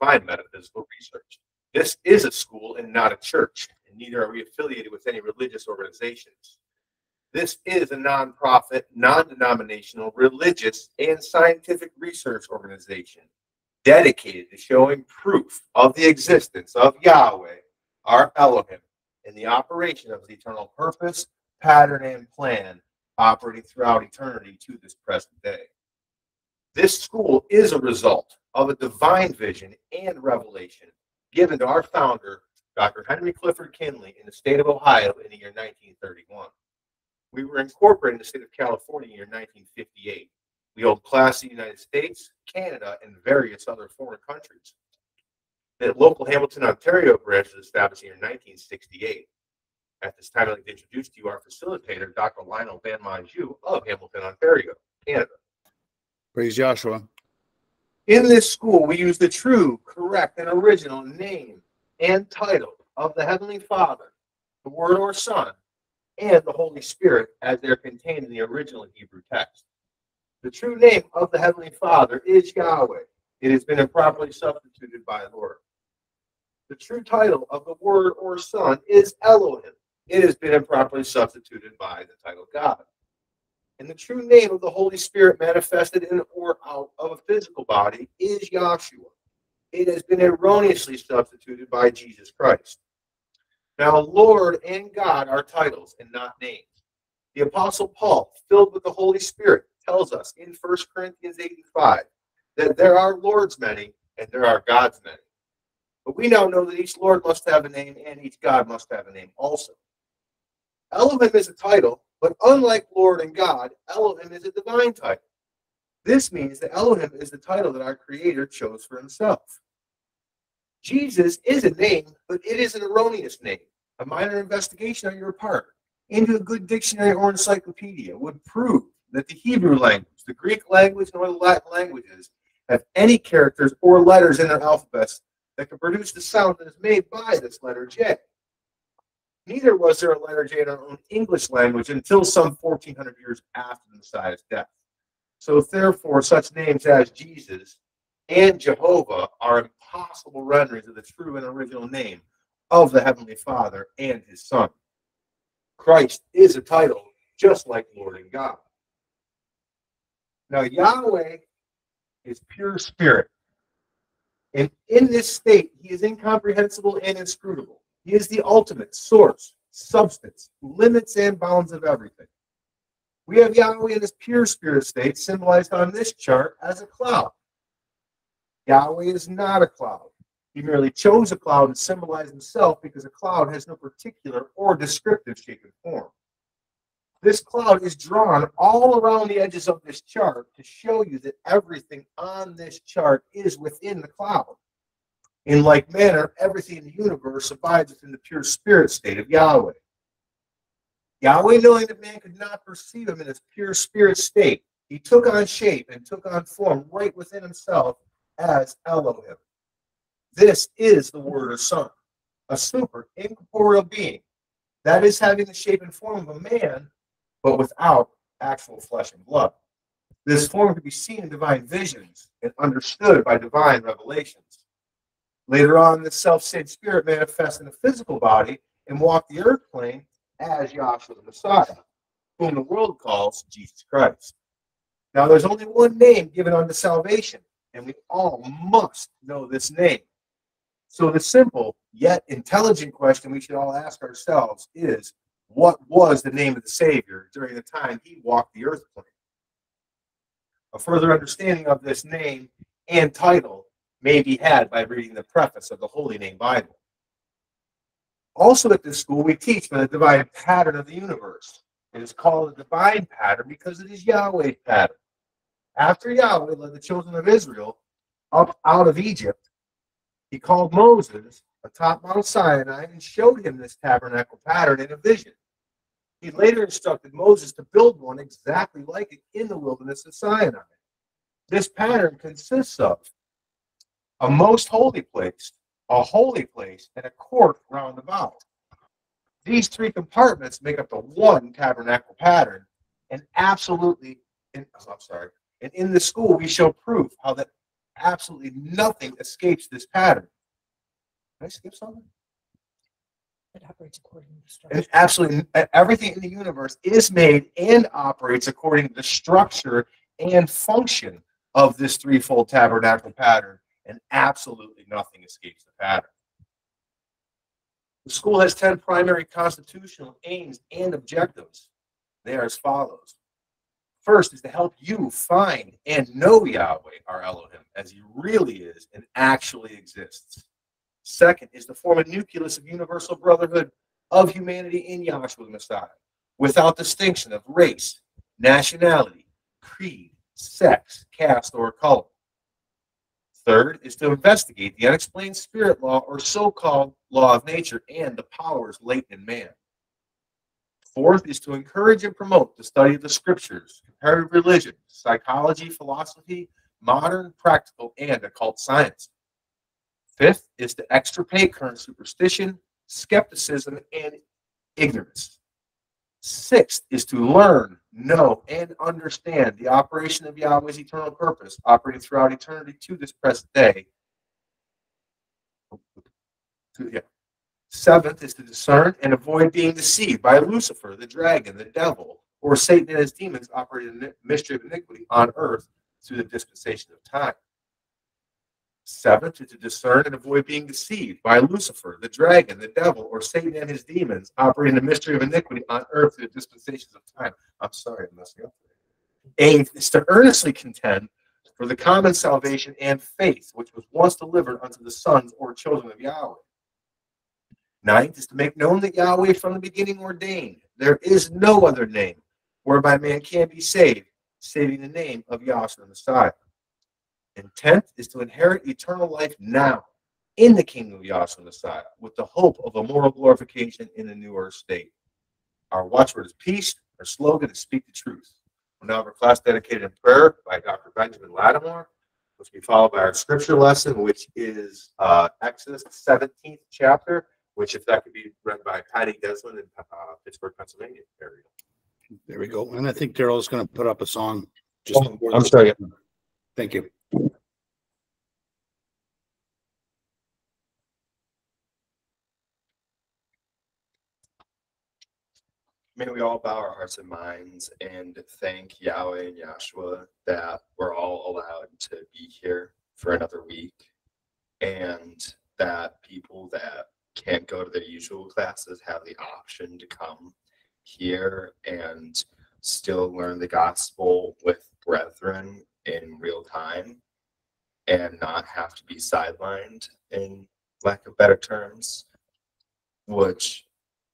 divine metaphysical research. This is a school and not a church, and neither are we affiliated with any religious organizations. This is a nonprofit, non denominational, religious, and scientific research organization dedicated to showing proof of the existence of Yahweh, our Elohim, in the operation of his eternal purpose, pattern, and plan operating throughout eternity to this present day. This school is a result of a divine vision and revelation given to our founder, Dr. Henry Clifford Kinley, in the state of Ohio in the year 1931. We were incorporated in the state of California in the year 1958. We hold class in the United States, Canada, and various other foreign countries. The local Hamilton, Ontario branch was established in 1968. At this time, I'd like to introduce to you our facilitator, Dr. Lionel Van Monjou of Hamilton, Ontario, Canada. Praise Yahshua. In this school, we use the true, correct, and original name and title of the Heavenly Father, the Word or Son, and the Holy Spirit as they're contained in the original Hebrew text. The true name of the Heavenly Father is Yahweh. It has been improperly substituted by Lord. The true title of the Word or Son is Elohim. It has been improperly substituted by the title God. And the true name of the Holy Spirit manifested in or out of a physical body is Yahshua. It has been erroneously substituted by Jesus Christ. Now, Lord and God are titles and not names. The Apostle Paul, filled with the Holy Spirit, tells us in 1 Corinthians 8 and 5 that there are Lords many and there are gods many. But we now know that each Lord must have a name and each God must have a name also. Elohim is a title, but unlike Lord and God, Elohim is a divine title. This means that Elohim is the title that our Creator chose for himself. Jesus is a name, but it is an erroneous name. A minor investigation on your part into a good dictionary or encyclopedia would prove that the Hebrew language, the Greek language, nor the Latin languages have any characters or letters in their alphabets that can produce the sound that is made by this letter J. Neither was there a letter J in our own English language until some 1400 years after the Messiah's death. So, therefore, such names as Jesus and Jehovah are impossible renderings of the true and original name of the Heavenly Father and His Son. Christ is a title just like Lord and God. Now, Yahweh is pure spirit. And in this state, he is incomprehensible and inscrutable. He is the ultimate source, substance, limits, and bounds of everything. We have Yahweh in his pure spirit state, symbolized on this chart as a cloud. Yahweh is not a cloud. He merely chose a cloud to symbolize himself because a cloud has no particular or descriptive shape and form. This cloud is drawn all around the edges of this chart to show you that everything on this chart is within the cloud. In like manner, everything in the universe abides within the pure spirit state of Yahweh. Yahweh, knowing that man could not perceive him in his pure spirit state, he took on shape and took on form right within himself as Elohim. This is the Word or Son, a super incorporeal being that is having the shape and form of a man but without actual flesh and blood. This form can be seen in divine visions and understood by divine revelations. Later on, the self-same spirit manifests in a physical body and walked the earth plane as Yahshua the Messiah, whom the world calls Jesus Christ. Now, there's only one name given unto salvation, and we all must know this name. So, the simple yet intelligent question we should all ask ourselves is what was the name of the Savior during the time he walked the earth plane. A further understanding of this name and title may be had by reading the preface of the Holy Name Bible. Also, at this school, we teach by the divine pattern of the universe. It is called the divine pattern because it is Yahweh's pattern. After Yahweh led the children of Israel up out of Egypt, he called Moses atop Mount Sinai and showed him this tabernacle pattern in a vision. He later instructed Moses to build one exactly like it in the wilderness of Sinai. This pattern consists of a most holy place, a holy place, and a court round about. These three compartments make up the one tabernacle pattern, and absolutely, in, oh, I'm sorry, and in the school we show proof how that absolutely nothing escapes this pattern. Did I skip something? It operates according to structure. And absolutely everything in the universe is made and operates according to the structure and function of this threefold tabernacle pattern, and absolutely nothing escapes the pattern. The school has 10 primary constitutional aims and objectives. They are as follows. First is to help you find and know Yahweh, our Elohim, as he really is and actually exists. Second is to form a nucleus of universal brotherhood of humanity in Yahshua the Messiah, without distinction of race, nationality, creed, sex, caste, or color. Third is to investigate the unexplained spirit law or so called law of nature and the powers latent in man. Fourth is to encourage and promote the study of the scriptures, comparative religion, psychology, philosophy, modern, practical, and occult science. Fifth is to extirpate current superstition, skepticism, and ignorance. Sixth is to learn, know, and understand the operation of Yahweh's eternal purpose, operating throughout eternity to this present day. Seventh is to discern and avoid being deceived by Lucifer, the dragon, the devil, or Satan and his demons operating in the mystery of iniquity on earth through the dispensation of time. Seventh is to discern and avoid being deceived by Lucifer, the dragon, the devil, or Satan and his demons operating the mystery of iniquity on earth through the dispensations of time. I'm sorry, I'm messing up. Eighth is to earnestly contend for the common salvation and faith which was once delivered unto the sons or children of Yahweh. Ninth is to make known that Yahweh from the beginning ordained. There is no other name whereby man can be saved, saving the name of Yahshua the Messiah. And tenth is to inherit eternal life now in the kingdom of Yahshua Messiah with the hope of a moral glorification in a new earth state. Our watchword is peace. Our slogan is speak the truth. We'll now have our class dedicated in prayer by Dr. Benjamin Lattimore, which will be followed by our scripture lesson, which is uh, Exodus 17th chapter, which if that could be read by Pattie Deslin in uh, Pittsburgh, Pennsylvania area. There we go. And I think Darryl's going to put up a song. just Oh, I'm sorry. Thank you. May we all bow our hearts and minds and thank Yahweh and Yahshua that we're all allowed to be here for another week and that people that can't go to their usual classes have the option to come here and still learn the gospel with brethren in real time and not have to be sidelined in lack of better terms which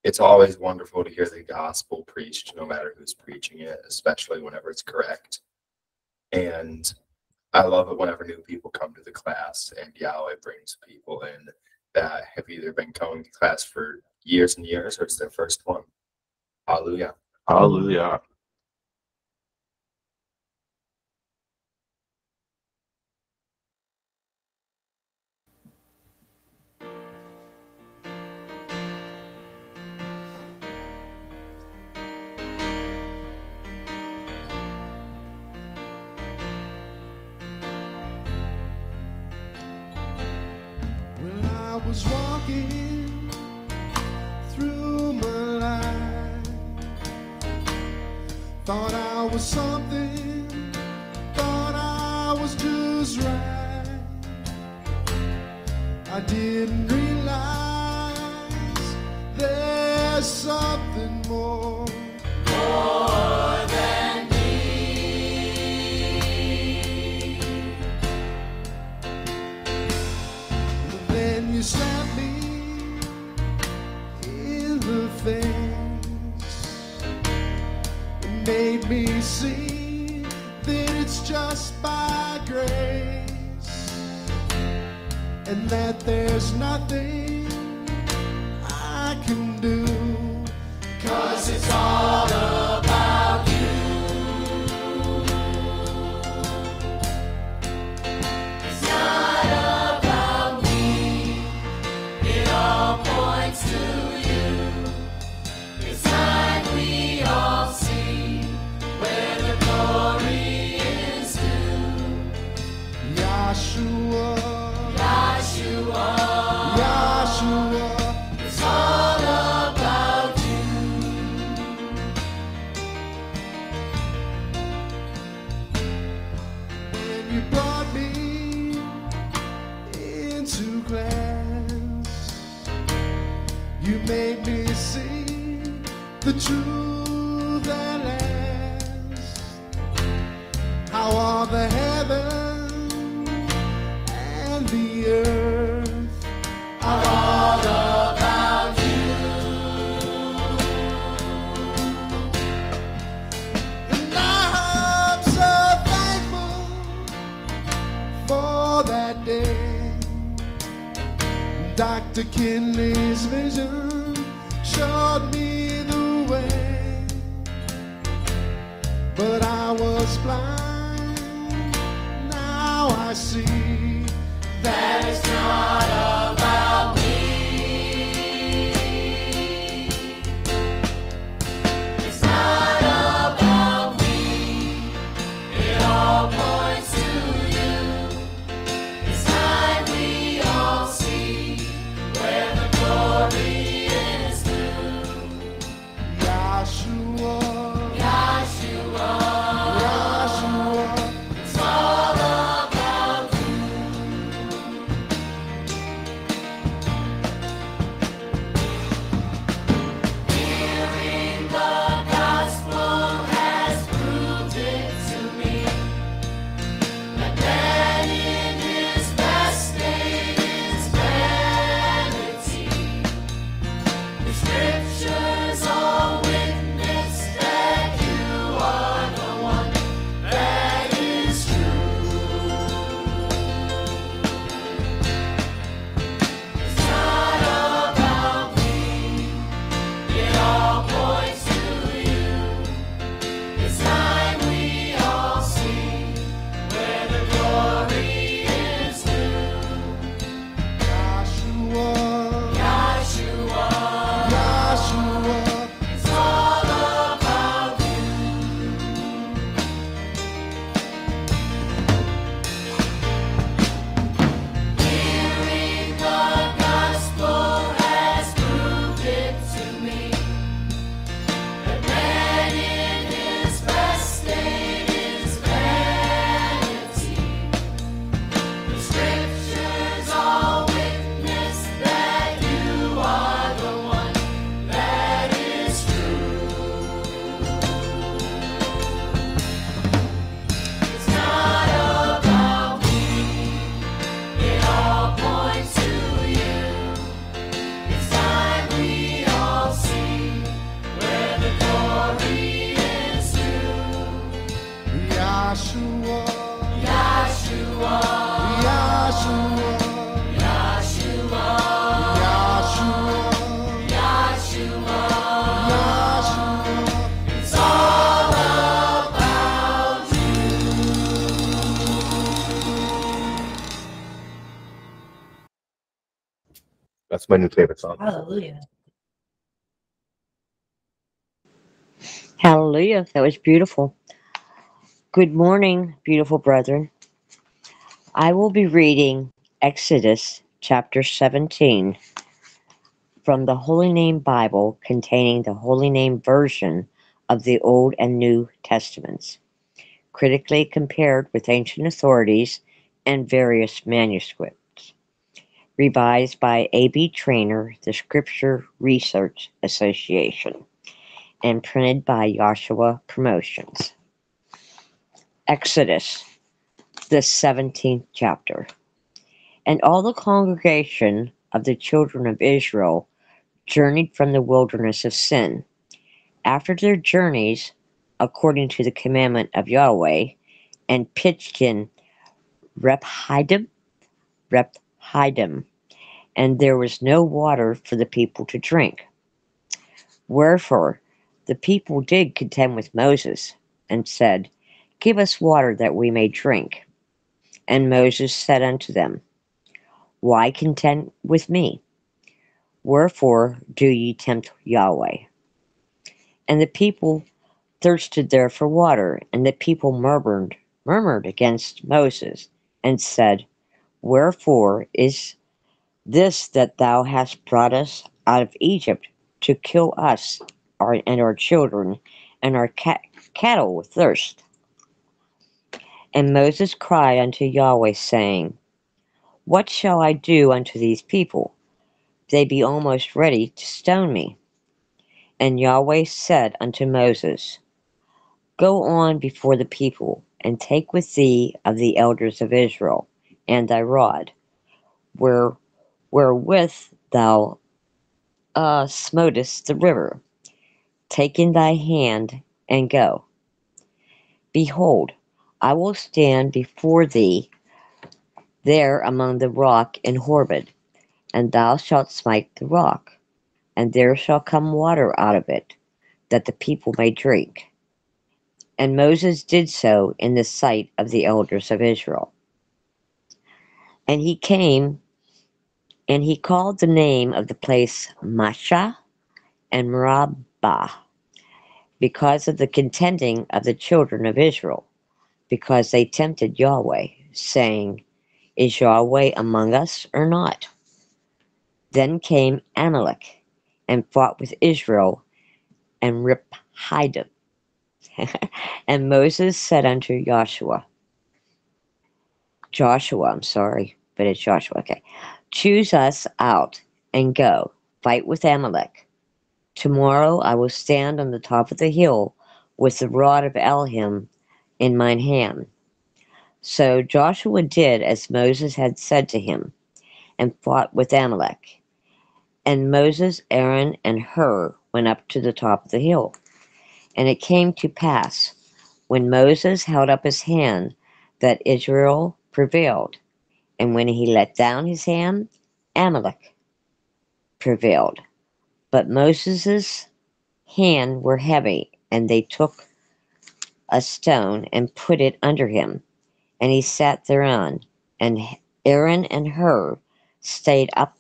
it's always wonderful to hear the gospel preached, no matter who's preaching it, especially whenever it's correct. And I love it whenever new people come to the class and Yahweh brings people in that have either been going to class for years and years or it's their first one. Hallelujah. Hallelujah. Through my life, thought I was something, thought I was just right. I didn't realize there's something more. more than But then you slapped made me see that it's just by grace. And that there's nothing I can do. Cause it's all Dr. Kinley's vision showed me the way, but I was blind. Now I see that it's not That's my new favorite song. Hallelujah. Hallelujah. That was beautiful. Good morning, beautiful brethren. I will be reading Exodus chapter 17 from the Holy Name Bible containing the Holy Name version of the Old and New Testaments, critically compared with ancient authorities and various manuscripts. Revised by A.B. Traina, the Scripture Research Association and printed by Joshua Promotions. Exodus, the 17th chapter. And all the congregation of the children of Israel journeyed from the wilderness of sin. After their journeys, according to the commandment of Yahweh, and pitched in Rephidim, Rephidim, and there was no water for the people to drink. Wherefore, the people did contend with Moses, and said, Give us water that we may drink. And Moses said unto them, Why contend with me? Wherefore do ye tempt Yahweh? And the people thirsted there for water, and the people murmured, murmured against Moses, and said, Wherefore is this that thou hast brought us out of Egypt to kill us our, and our children and our cat, cattle with thirst? And Moses cried unto Yahweh, saying, What shall I do unto these people? They be almost ready to stone me. And Yahweh said unto Moses, Go on before the people, and take with thee of the elders of Israel, and thy rod, where, wherewith thou uh, smotest the river. Take in thy hand and go. Behold, I will stand before thee there among the rock in Horeb, and thou shalt smite the rock, and there shall come water out of it, that the people may drink. And Moses did so in the sight of the elders of Israel. And he came, and he called the name of the place Massah and Meribah, because of the contending of the children of Israel, because they tempted Yahweh, saying, Is Yahweh among us or not? Then came Amalek and fought with Israel and Rephidim. and Moses said unto Joshua, Joshua, I'm sorry, but it's Joshua, okay. Choose us out and go fight with Amalek. Tomorrow I will stand on the top of the hill with the rod of Elohim in mine hand. So Joshua did as Moses had said to him, and fought with Amalek. And Moses, Aaron, and Hur went up to the top of the hill. And it came to pass, when Moses held up his hand, that Israel prevailed. And when he let down his hand, Amalek prevailed. But Moses' hand were heavy, and they took a stone and put it under him, and he sat thereon. And Aaron and Hur stayed up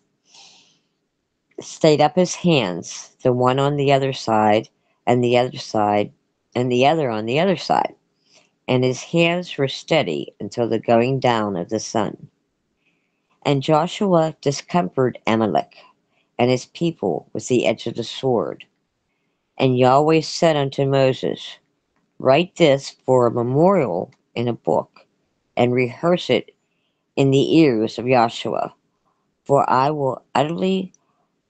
stayed up his hands, the one on the other side, and the other side, and the other on the other side. And his hands were steady until the going down of the sun. And Joshua discomfited Amalek and his people with the edge of the sword. And Yahweh said unto Moses, Write this for a memorial in a book, and rehearse it in the ears of Joshua, for I will utterly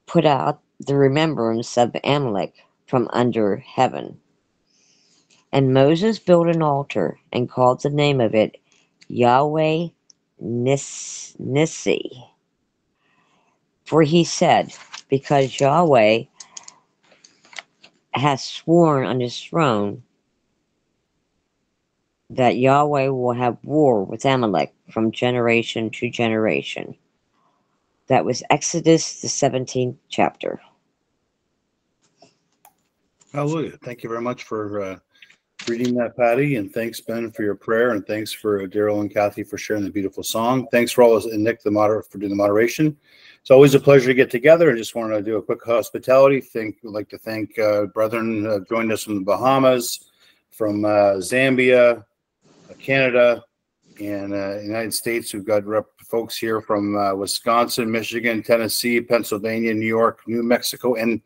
put out the remembrance of Amalek from under heaven. And Moses built an altar and called the name of it Yahweh Nis- Nissi. For he said, Because Yahweh has sworn on his throne that Yahweh will have war with Amalek from generation to generation. That was Exodus, the 17th chapter. Hallelujah. Thank you very much for uh, reading that, Pattie. And thanks, Ben, for your prayer. And thanks for Darryl and Cathy for sharing the beautiful song. Thanks for all, of us and Nick, the moder- for doing the moderation. It's always a pleasure to get together. I just wanted to do a quick hospitality. Think, would like to thank uh, brethren uh, joined us from the Bahamas, from uh, Zambia, uh, Canada, and uh, United States. We've got rep- folks here from uh, Wisconsin, Michigan, Tennessee, Pennsylvania, New York, New Mexico, and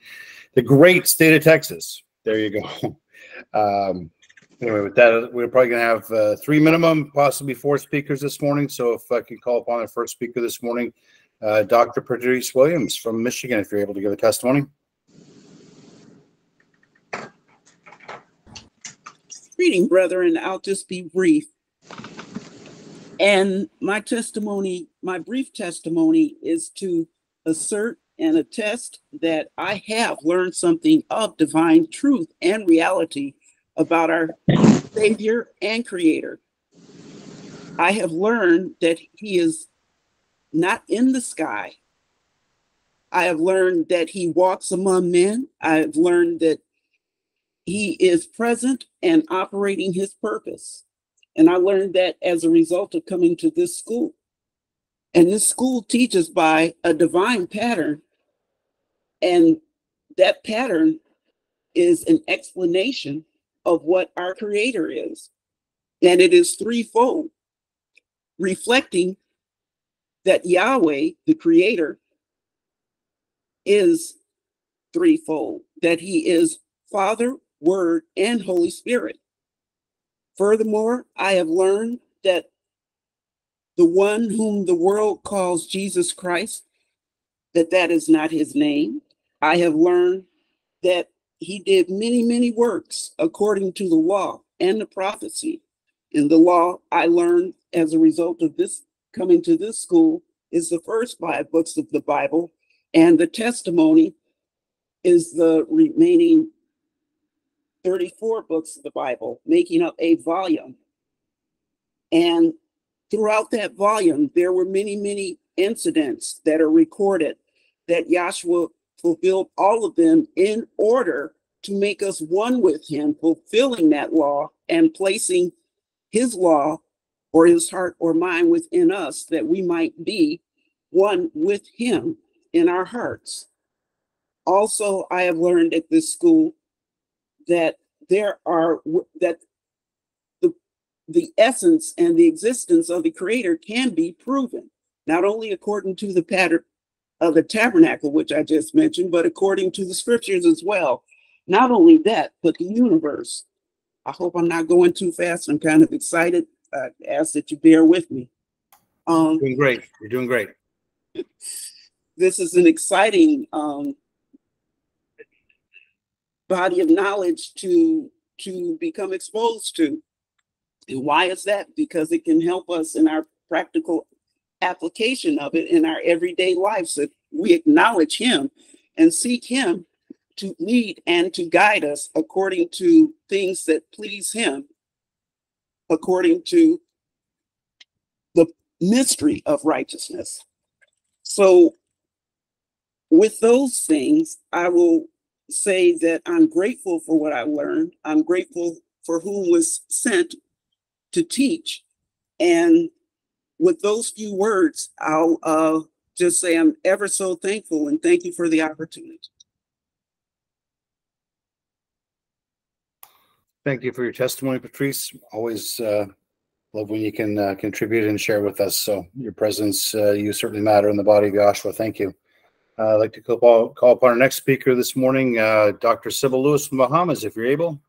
the great state of Texas. There you go. Um, anyway, with that, we're probably going to have uh, three minimum, possibly four speakers this morning. So if I can call upon our first speaker this morning, uh, Dr. Patrice Williams from Michigan, if you're able to give a testimony. Greeting, brethren. I'll just be brief. And my testimony, my brief testimony, is to assert and attest that I have learned something of divine truth and reality about our Savior and Creator. I have learned that He is not in the sky. I have learned that He walks among men. I have learned that He is present and operating His purpose. And I learned that as a result of coming to this school. And this school teaches by a divine pattern. And that pattern is an explanation of what our Creator is. And it is threefold, reflecting that Yahweh, the Creator, is threefold, that He is Father, Word, and Holy Spirit. Furthermore, I have learned that the one whom the world calls Jesus Christ, that that is not his name. I have learned that he did many, many works according to the law and the prophecy. In the law, I learned as a result of this coming to this school is the first five books of the Bible, and the testimony is the remaining 34 books of the Bible, making up a volume. And throughout that volume, there were many, many incidents that are recorded that Yahshua fulfilled all of them in order to make us one with him, fulfilling that law and placing his law or his heart or mind within us that we might be one with him in our hearts. Also, I have learned at this school that there are that the the essence and the existence of the creator can be proven not only according to the pattern of the tabernacle which i just mentioned but according to the scriptures as well not only that but the universe i hope i'm not going too fast i'm kind of excited i ask that you bear with me um Doing great. You're doing great. this is an exciting um, body of knowledge to to become exposed to. And why is that? Because it can help us in our practical application of it in our everyday lives. That we acknowledge Him and seek Him to lead and to guide us according to things that please Him, according to the mystery of righteousness. So, with those things, I will say that I'm grateful for what I learned. I'm grateful for whom was sent to teach. And with those few words, I'll uh, just say I'm ever so thankful and thank you for the opportunity. Thank you for your testimony, Patrice. Always uh, love when you can uh, contribute and share with us. So your presence, uh, you certainly matter in the body of Yahshua. Thank you. Uh, I'd like to call, call upon our next speaker this morning, uh, Dr. Sybil Lewis from Bahamas, if you're able.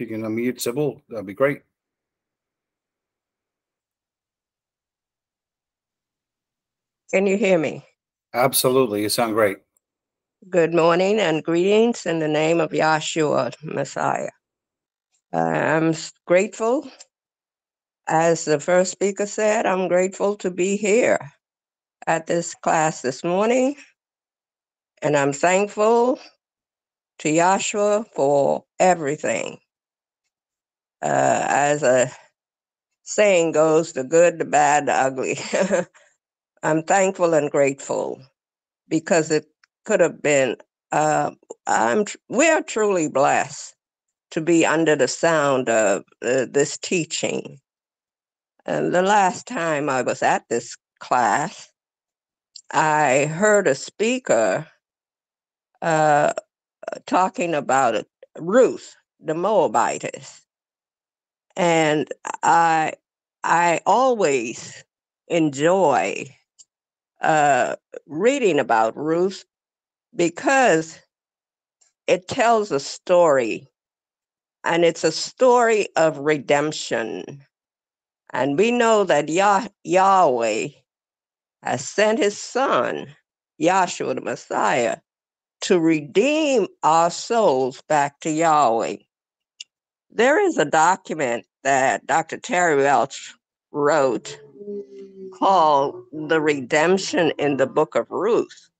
You can unmute Sybil, that'd be great. Can you hear me? Absolutely. You sound great. Good morning and greetings in the name of Yahshua Messiah. I'm grateful, as the first speaker said, I'm grateful to be here at this class this morning. And I'm thankful to Yahshua for everything. Uh, as a saying goes, the good, the bad, the ugly. I'm thankful and grateful because it could have been. Uh, I'm. We are truly blessed to be under the sound of uh, this teaching. And the last time I was at this class, I heard a speaker uh, talking about Ruth, the Moabitess, and I I always enjoy uh, reading about Ruth because it tells a story, and it's a story of redemption. And we know that Yah- Yahweh has sent his son, Yahshua the Messiah, to redeem our souls back to Yahweh. There is a document that Dr. Terry Welch wrote called The Redemption in the Book of Ruth.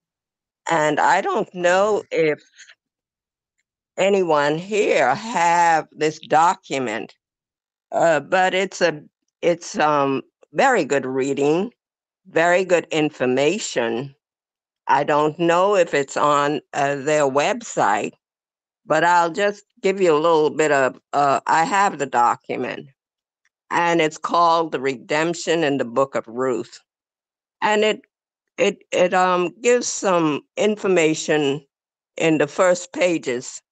And I don't know if anyone here have this document, uh, but it's a it's um very good reading, very good information. I don't know if it's on uh, their website, but I'll just give you a little bit of. Uh, I have the document, and it's called "The Redemption in the Book of Ruth," and it it it um gives some information in the first pages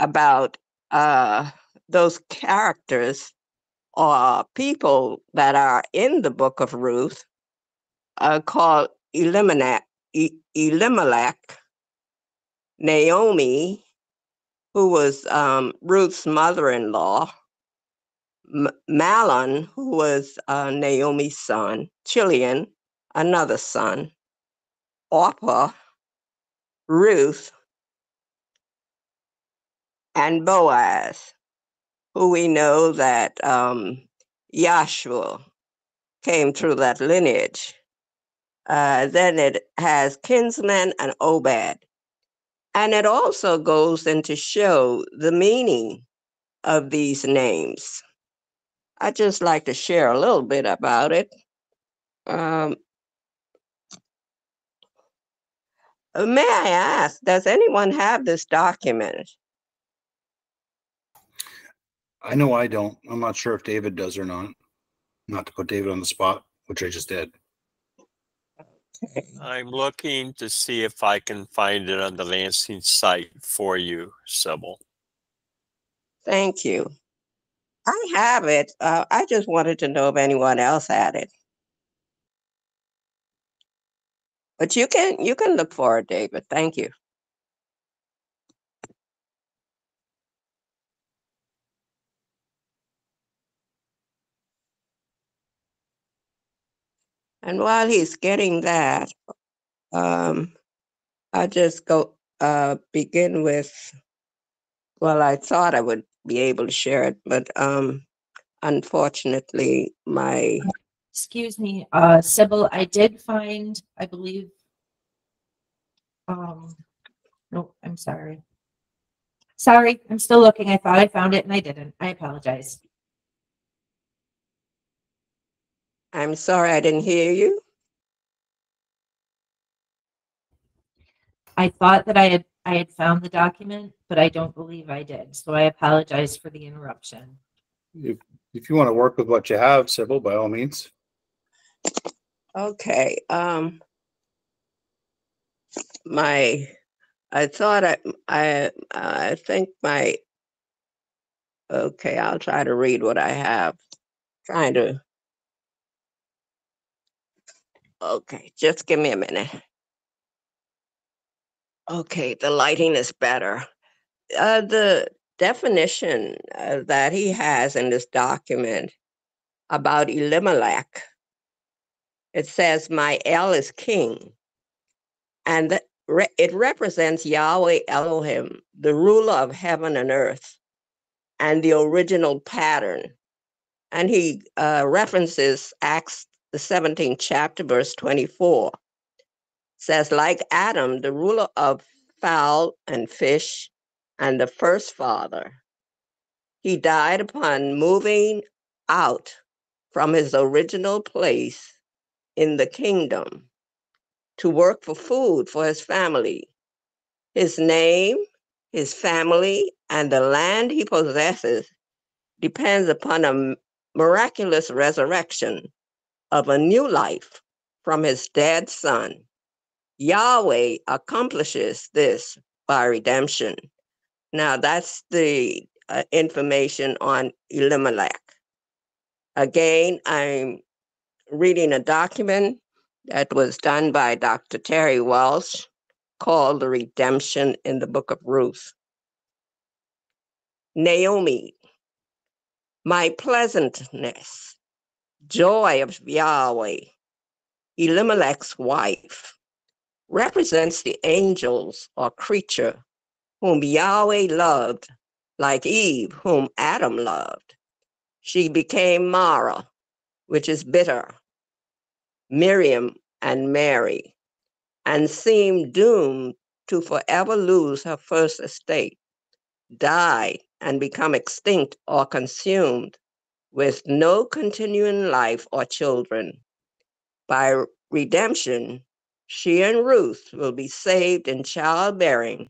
about uh those characters or people that are in the book of Ruth are called Elimelech, Elimelech, Naomi, who was um, Ruth's mother-in-law, M- Mahlon, who was uh, Naomi's son, Chilion, another son, Orpah, Ruth, and Boaz, who we know that um, Yahshua came through that lineage. Uh, then it has kinsman and Obed. And it also goes into show the meaning of these names. I just like to share a little bit about it. Um, uh, may I ask, does anyone have this document? I know I don't. I'm not sure if David does or not. Not to put David on the spot, which I just did. I'm looking to see if I can find it on the Lansing site for you, Sybil. Thank you. I have it. Uh, I just wanted to know if anyone else had it. But you can you can look for it, David. Thank you. And while he's getting that, um, I'll just go uh, begin with. Well, I thought I would be able to share it, but um, unfortunately, my Excuse me, uh, Sybil, I did find, I believe, um, no, I'm sorry. Sorry, I'm still looking. I thought I found it and I didn't. I apologize. I'm sorry I didn't hear you. I thought that I had, I had found the document, but I don't believe I did. So I apologize for the interruption. If, if you want to work with what you have, Sybil, by all means. Okay, um, my, I thought I, I, I think my, okay, I'll try to read what I have. Trying to. Okay, just give me a minute. Okay, the lighting is better. Uh, the definition uh, that he has in this document about Elimelech it says, My El is king. And that re- it represents Yahweh Elohim, the ruler of heaven and earth, and the original pattern. And he uh, references Acts, the 17th chapter, verse 24. Says, like Adam, the ruler of fowl and fish, and the first father, he died upon moving out from his original place in the kingdom to work for food for his family. His name, his family, and the land he possesses depends upon a miraculous resurrection of a new life from his dead son. Yahweh accomplishes this by redemption. Now, that's the uh, information on Elimelech. Again, I'm reading a document that was done by Dr. Terry Walsh called The Redemption in the Book of Ruth. Naomi, my pleasantness, joy of Yahweh, Elimelech's wife, represents the angels or creature whom Yahweh loved, like Eve, whom Adam loved. She became Mara, which is bitter, Miriam and Mary, and seemed doomed to forever lose her first estate, die and become extinct or consumed with no continuing life or children. By redemption, she and Ruth will be saved in childbearing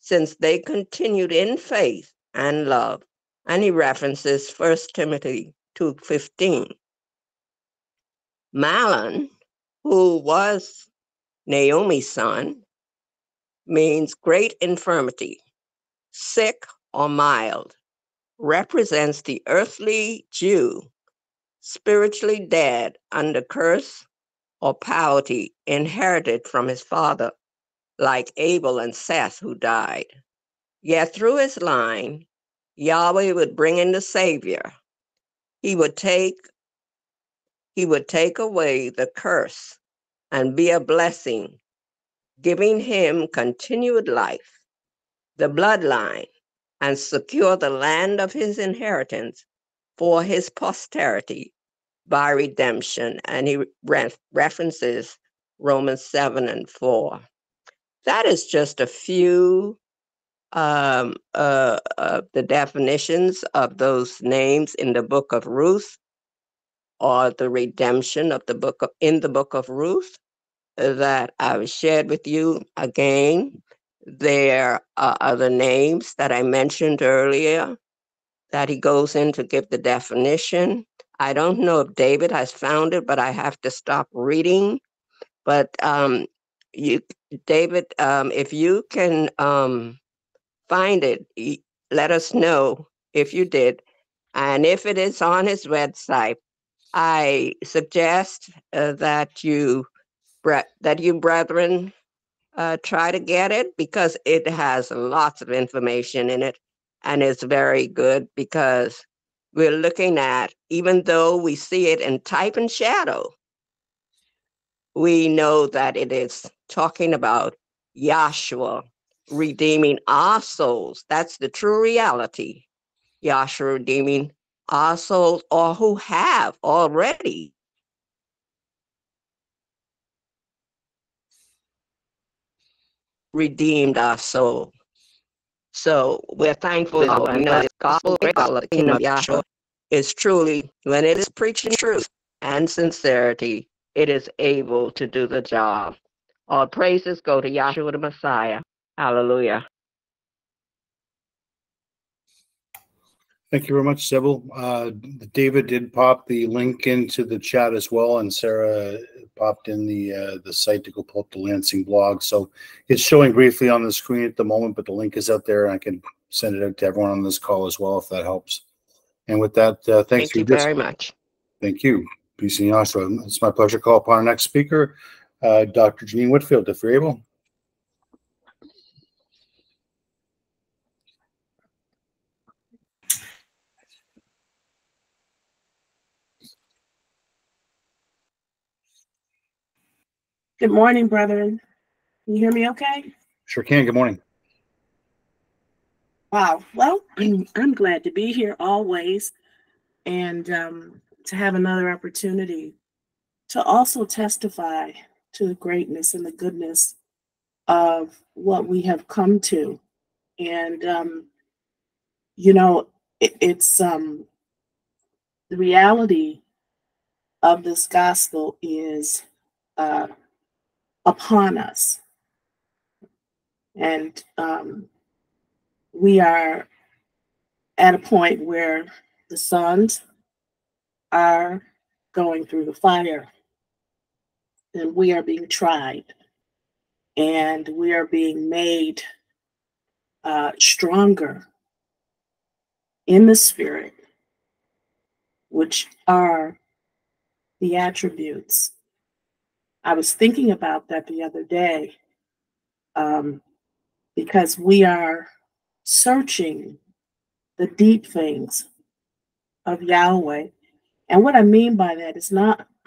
since they continued in faith and love. And he references 1 Timothy 2.15. Mahlon, who was Naomi's son, means great infirmity, sick or mild, represents the earthly Jew, spiritually dead under curse or poverty inherited from his father, like Abel and Seth, who died. Yet through his line, Yahweh would bring in the Savior. He would take he would take away the curse and be a blessing, giving him continued life, the bloodline, and secure the land of his inheritance for his posterity by redemption. And he ref- references Romans 7 and 4. That is just a few um, uh, uh, the definitions of those names in the book of Ruth or the redemption of the book of, in the book of Ruth that I've shared with you again. There are other names that I mentioned earlier that he goes in to give the definition. I don't know if David has found it, but I have to stop reading. But um, you, David, um, if you can um, find it, let us know if you did. And if it is on his website, I suggest uh, that you that you brethren uh, try to get it because it has lots of information in it and it's very good because we're looking at even though we see it in type and shadow we know that it is talking about Yahshua redeeming our souls. That's the true reality. Yahshua redeeming our souls or who have already redeemed our soul. So we're thankful that we know this gospel of the kingdom of Yahshua is truly, when it is preaching truth and sincerity, it is able to do the job. All praises go to Yahshua the Messiah. Hallelujah. Thank you very much, Sybil. Uh, David did pop the link into the chat as well, and Sarah popped in the uh, the site to go pull up the Lansing blog. So it's showing briefly on the screen at the moment, but the link is out there, and I can send it out to everyone on this call as well if that helps. And with that, uh, thanks Thank you very much. Thank you. Peace and Yahshua. It's my pleasure to call upon our next speaker, uh, Dr. Jenenne Whitfield, if you're able. Good morning, brethren. Can you hear me okay? Sure can. Good morning. Wow. Well, I'm glad to be here always and um, to have another opportunity to also testify to the greatness and the goodness of what we have come to. And, um, you know, it, it's um, the reality of this gospel is uh, upon us. And um, we are at a point where the sons are going through the fire and we are being tried and we are being made uh, stronger in the spirit, which are the attributes I was thinking about that the other day um, because we are searching the deep things of Yahweh. And what I mean by that is not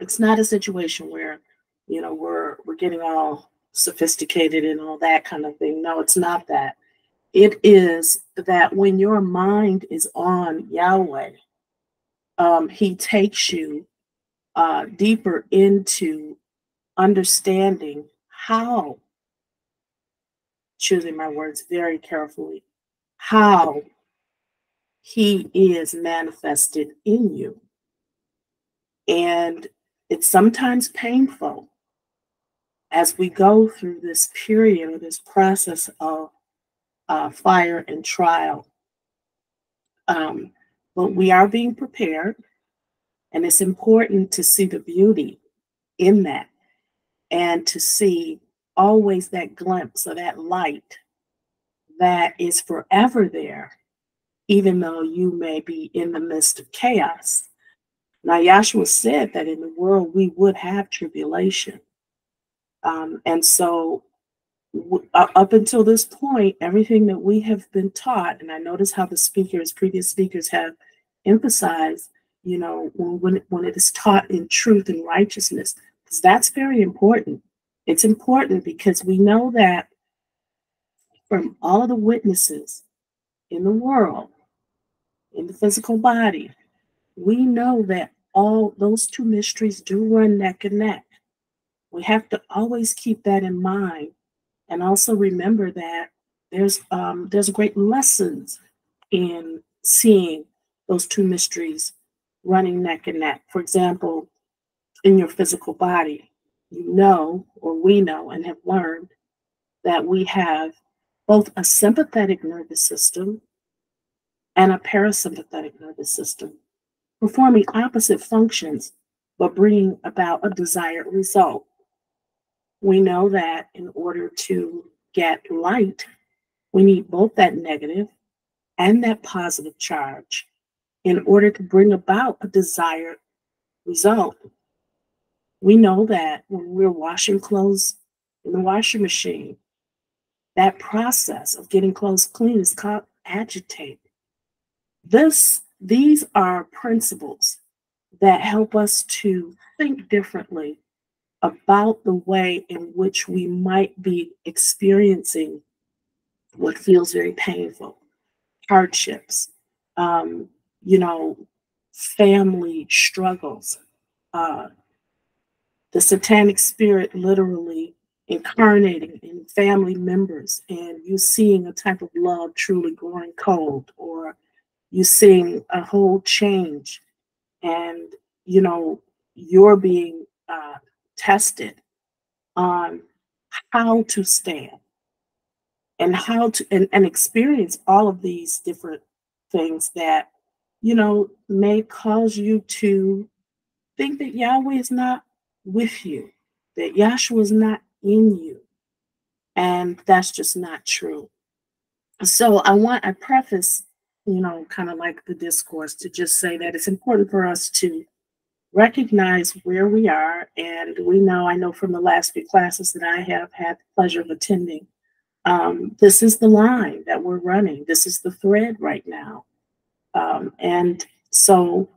it's not a situation where you know we're we're getting all sophisticated and all that kind of thing. No, it's not that. It is that when your mind is on Yahweh, um, He takes you uh, deeper into understanding how, choosing my words very carefully, how he is manifested in you. And it's sometimes painful as we go through this period or this process of uh, fire and trial. Um, but we are being prepared and it's important to see the beauty in that and to see always that glimpse of that light that is forever there even though you may be in the midst of chaos. Now, Yahshua said that in the world we would have tribulation. Um, and so, w- up until this point, everything that we have been taught, and I notice how the speakers, previous speakers, have emphasized, you know, when, when, it is taught in truth and righteousness, because that's very important. It's important because we know that from all of the witnesses in the world, in the physical body, we know that all those two mysteries do run neck and neck. We have to always keep that in mind and also remember that there's um, there's great lessons in seeing those two mysteries running neck and neck. For example, in your physical body, you know, or we know and have learned that we have both a sympathetic nervous system and a parasympathetic nervous system, performing opposite functions but bringing about a desired result. We know that in order to get light, we need both that negative and that positive charge in order to bring about a desired result. We know that when we're washing clothes in the washing machine, that process of getting clothes clean is called agitate. This, these are principles that help us to think differently about the way in which we might be experiencing what feels very painful, hardships, um, you know, family struggles. Uh, the satanic spirit literally incarnating in family members and you seeing a type of love truly growing cold or you seeing a whole change and you know you're being uh, tested on how to stand and how to and, and experience all of these different things that you know may cause you to think that yahweh is not with you that yahshua is not in you. And that's just not true. So I want I preface, you know, kind of like the discourse to just say that it's important for us to recognize where we are. And we know, I know from the last few classes that I have had the pleasure of attending, um, this is the line that we're running. This is the thread right now. Um, and so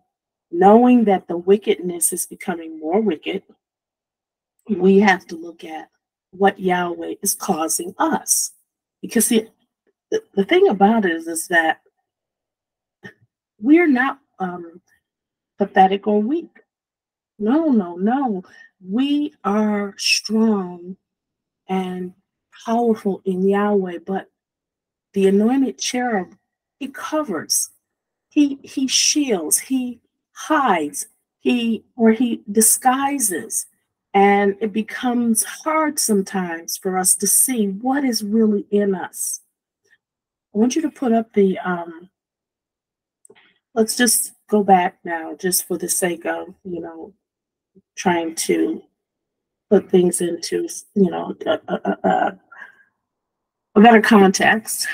knowing that the wickedness is becoming more wicked, we have to look at what Yahweh is causing us. Because the, the, the thing about it is, is that we're not um, pathetic or weak. No, no, no. We are strong and powerful in Yahweh, but the anointed cherub, he covers, he he shields, he hides, he or he disguises and it becomes hard sometimes for us to see what is really in us. I want you to put up the, um, let's just go back now, just for the sake of, you know, trying to put things into, you know, a, a, a, a better context.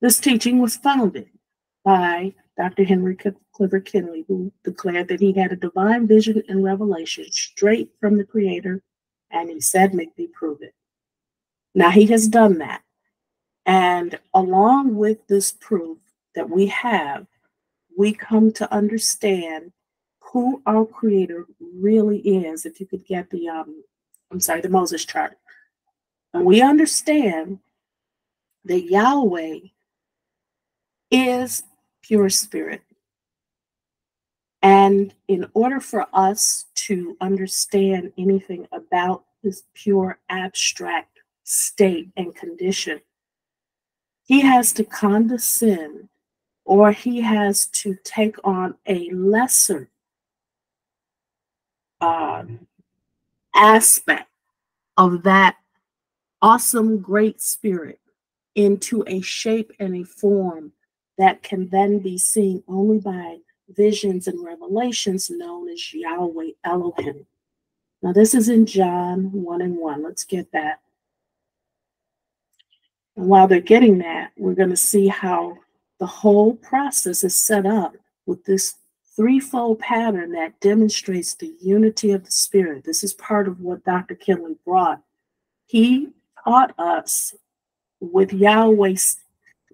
This teaching was founded by Dr. Henry Clifford Kinley, who declared that he had a divine vision and revelation straight from the Creator, and he said, Make me prove it. Now, he has done that. And along with this proof that we have, we come to understand who our Creator really is. If you could get the, um, I'm sorry, the Moses chart. And we understand that Yahweh is pure spirit. And in order for us to understand anything about this pure abstract state and condition, he has to condescend or he has to take on a lesser uh, aspect of that awesome great spirit into a shape and a form that can then be seen only by visions and revelations known as Yahweh Elohim. Now, this is in John 1 and 1. Let's get that. And while they're getting that, we're going to see how the whole process is set up with this threefold pattern that demonstrates the unity of the spirit. This is part of what Dr. Kinley brought. He taught us with Yahweh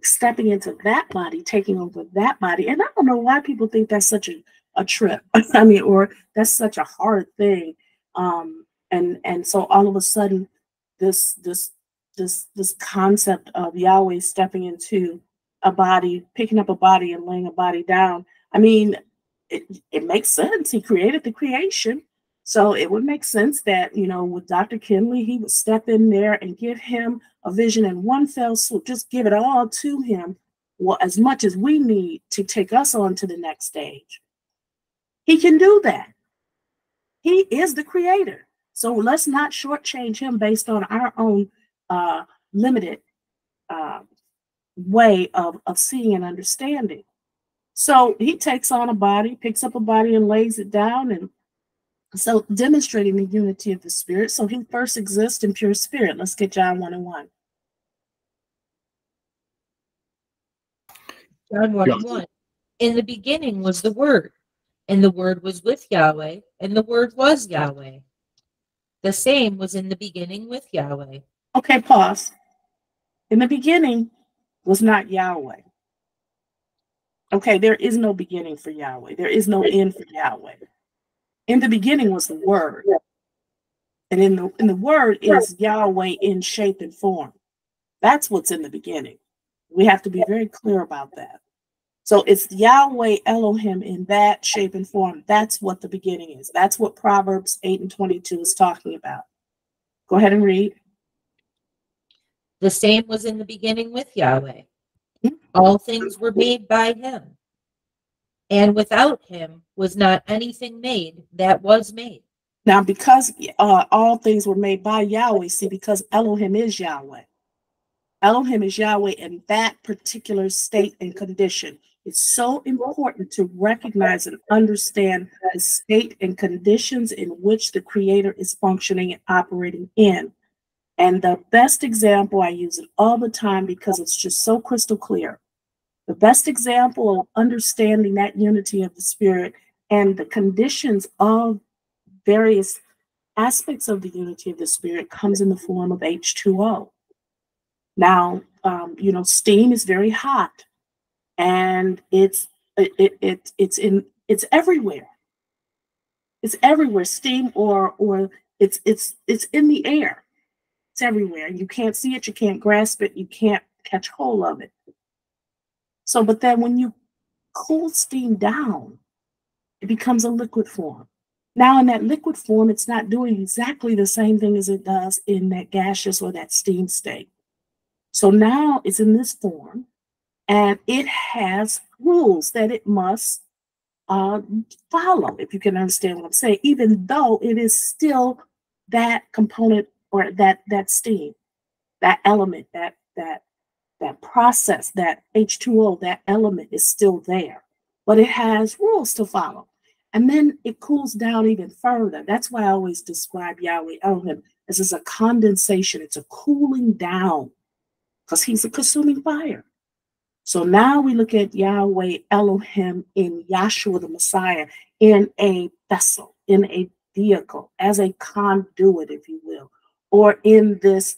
stepping into that body, taking over that body. And I don't know why people think that's such a, a trip. I mean, or that's such a hard thing. Um, and and so all of a sudden, this this this this concept of Yahweh stepping into a body, picking up a body and laying a body down. I mean, it, it makes sense. He created the creation. So it would make sense that, you know, with Dr. Kinley, he would step in there and give him a vision in one fell swoop, just give it all to him, well, as much as we need to take us on to the next stage. He can do that. He is the creator. So let's not shortchange him based on our own uh, limited uh, way of, of seeing and understanding. So he takes on a body, picks up a body and lays it down and so demonstrating the unity of the spirit. So he first exists in pure spirit. Let's get John 1 and 1. John 1 and 1. In the beginning was the Word, and the Word was with Yahweh, and the Word was Yahweh. The same was in the beginning with Yahweh. Okay, pause. In the beginning was not Yahweh. Okay, there is no beginning for Yahweh. There is no end for Yahweh. In the beginning was the word. And in the in the word is Yahweh in shape and form. That's what's in the beginning. We have to be very clear about that. So it's Yahweh Elohim in that shape and form. That's what the beginning is. That's what Proverbs 8 and 22 is talking about. Go ahead and read. The same was in the beginning with Yahweh. Hmm? All things were made by him. And without him was not anything made that was made. Now, because uh, all things were made by Yahweh, see, because Elohim is Yahweh. Elohim is Yahweh in that particular state and condition. It's so important to recognize and understand the state and conditions in which the Creator is functioning and operating in. And the best example, I use it all the time because it's just so crystal clear. The best example of understanding that unity of the Spirit and the conditions of various aspects of the unity of the Spirit comes in the form of H2O. Now, um, you know, steam is very hot and it's it, it, it it's in it's everywhere. It's everywhere steam or or it's it's it's in the air. It's everywhere. You can't see it you can't grasp it you can't catch hold of it so but then when you cool steam down it becomes a liquid form. Now in that liquid form it's not doing exactly the same thing as it does in that gaseous or that steam state. So now it's in this form and it has rules that it must uh, follow, if you can understand what I'm saying, even though it is still that component or that that steam, that element, that that that process, that H2O, that element is still there, but it has rules to follow. And then it cools down even further. That's why I always describe Yahweh Elohim as, as a condensation. It's a cooling down because he's a consuming fire. So now we look at Yahweh Elohim in Yahshua the Messiah in a vessel, in a vehicle, as a conduit, if you will, or in this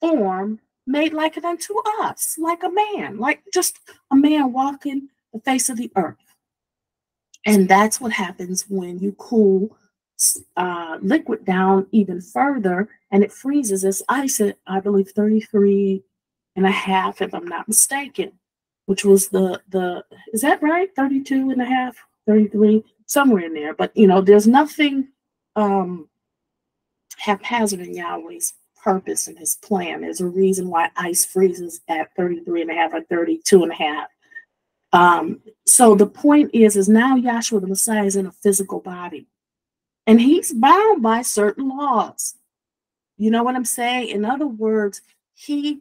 form made like it unto us, like a man, like just a man walking the face of the earth. And that's what happens when you cool uh, liquid down even further and it freezes. It's ice at, I believe, 33 and a half, if I'm not mistaken which was the the is that right 32 and a half 33 somewhere in there but you know there's nothing um haphazard in yahweh's purpose and his plan. There's a reason why ice freezes at 33 and a half or 32 and a half. Um so the point is is now yahshua the messiah is in a physical body. And he's bound by certain laws. You know what i'm saying? In other words he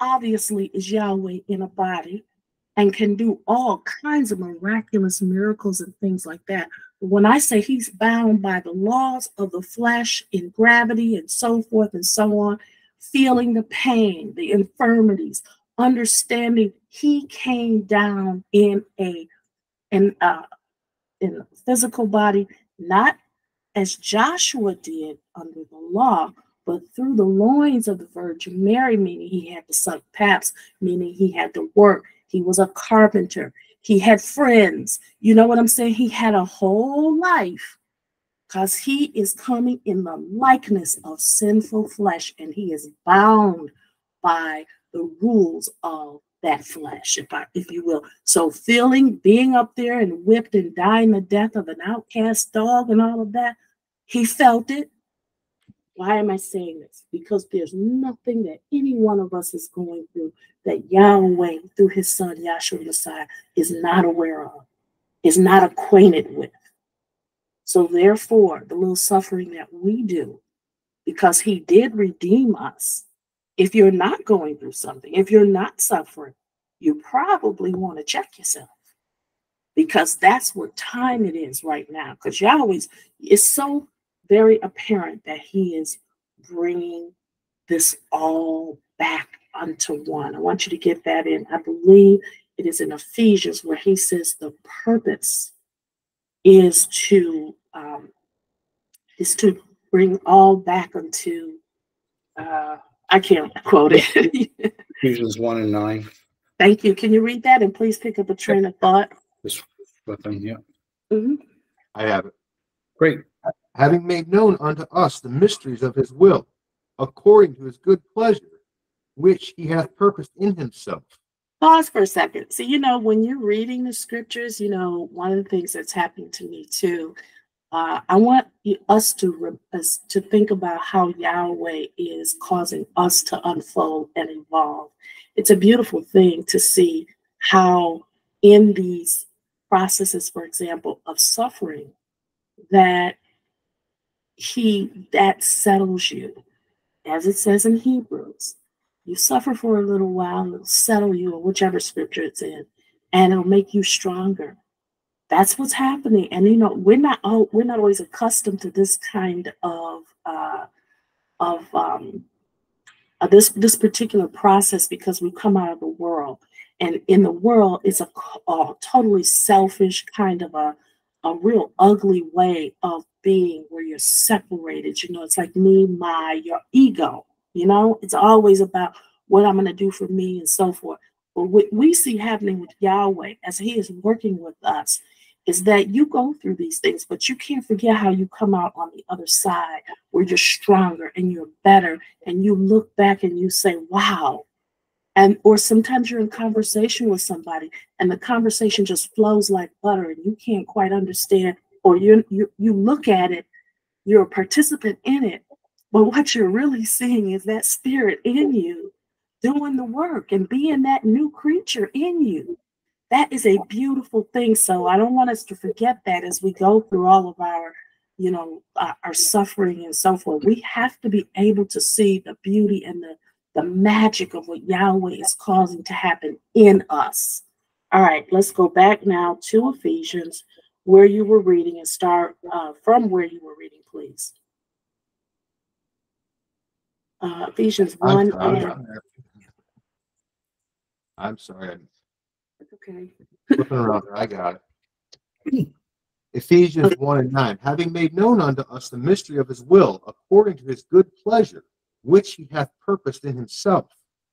obviously is yahweh in a body and can do all kinds of miraculous miracles and things like that. When I say he's bound by the laws of the flesh in gravity and so forth and so on, feeling the pain, the infirmities, understanding he came down in a in uh in a physical body, not as Joshua did under the law, but through the loins of the Virgin Mary, meaning he had to suck paps, meaning he had to work. He was a carpenter. He had friends. You know what I'm saying? He had a whole life because he is coming in the likeness of sinful flesh and he is bound by the rules of that flesh, if I, if you will. So feeling being up there and whipped and dying the death of an outcast dog and all of that, he felt it. Why am I saying this? Because there's nothing that any one of us is going through that Yahweh, through his son Yahshua Messiah, is not aware of, is not acquainted with. So therefore, the little suffering that we do, because he did redeem us, if you're not going through something, if you're not suffering, you probably want to check yourself because that's what time it is right now. Because Yahweh is so very apparent that He is bringing this all back unto one. I want you to get that in. I believe it is in Ephesians where He says the purpose is to um, is to bring all back unto. Uh, I can't quote it. Ephesians 1 and 9. Thank you. Can you read that and please pick up a train of thought? This weapon, yeah. Mhm. I have it. Great. Having made known unto us the mysteries of his will, according to his good pleasure, which he hath purposed in himself. Pause for a second. So, you know, when you're reading the scriptures, you know, one of the things that's happening to me too, uh, I want us to us to think about how Yahweh is causing us to unfold and evolve. It's a beautiful thing to see how in these processes, for example, of suffering, that he that settles you, as it says in Hebrews. You suffer for a little while, and it'll settle you, or whichever scripture it's in, and it'll make you stronger. That's what's happening. And you know, we're not oh, we're not always accustomed to this kind of uh, of um, uh, this this particular process because we come out of the world, and in the world, it's a, a totally selfish kind of a a real ugly way of being where you're separated. You know, it's like me, my, your ego. You know, it's always about what I'm going to do for me and so forth. But what we see happening with Yahweh as He is working with us is that you go through these things, but you can't forget how you come out on the other side where you're stronger and you're better. And you look back and you say, wow. And or sometimes you're in conversation with somebody and the conversation just flows like butter and you can't quite understand, or you you you look at it, you're a participant in it, but what you're really seeing is that spirit in you doing the work and being that new creature in you. That is a beautiful thing. So I don't want us to forget that as we go through all of our, you know, uh, our suffering and so forth. We have to be able to see the beauty and the the magic of what Yahweh is causing to happen in us. All right, let's go back now to Ephesians, where you were reading, and start uh, from where you were reading, please. Uh, Ephesians I'm, 1 I'm, and I'm sorry, I'm okay. flipping around. there. I got it. Ephesians 1 and 9. Having made known unto us the mystery of his will, according to his good pleasure, which he hath purposed in himself.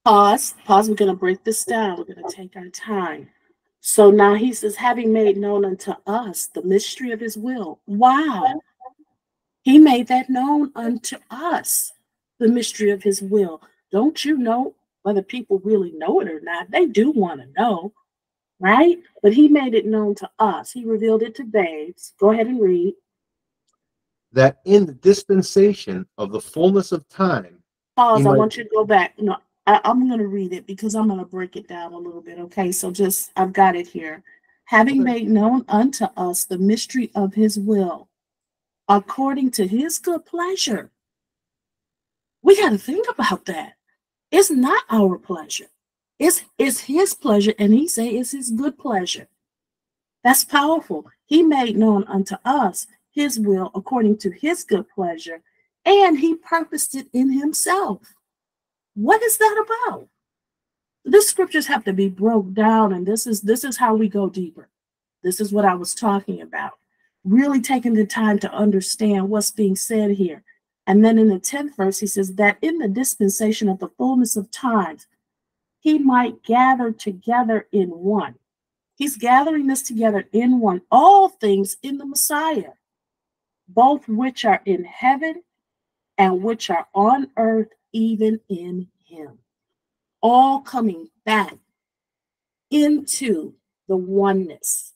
Pause. Pause. We're going to break this down. We're going to take our time. So now he says, having made known unto us the mystery of his will. Wow. He made that known unto us, the mystery of his will. Don't you know whether people really know it or not? They do want to know, right? But he made it known to us. He revealed it to babes. Go ahead and read. That in the dispensation of the fullness of time, Pause. I might- want you to go back. No, I, I'm going to read it because I'm going to break it down a little bit. Okay. So just, I've got it here. Having Okay. made known unto us the mystery of his will, according to his good pleasure. We got to think about that. It's not our pleasure. It's, it's his pleasure. And he say it's his good pleasure. That's powerful. He made known unto us his will according to his good pleasure, and he purposed it in himself. What is that about? The scriptures have to be broke down, and this is this is how we go deeper. This is what I was talking about. Really taking the time to understand what's being said here. And then in the 10th verse, he says that in the dispensation of the fullness of times, he might gather together in one. He's gathering this together in one, all things in the Messiah, both which are in heaven and which are on earth, even in him. All coming back into the oneness.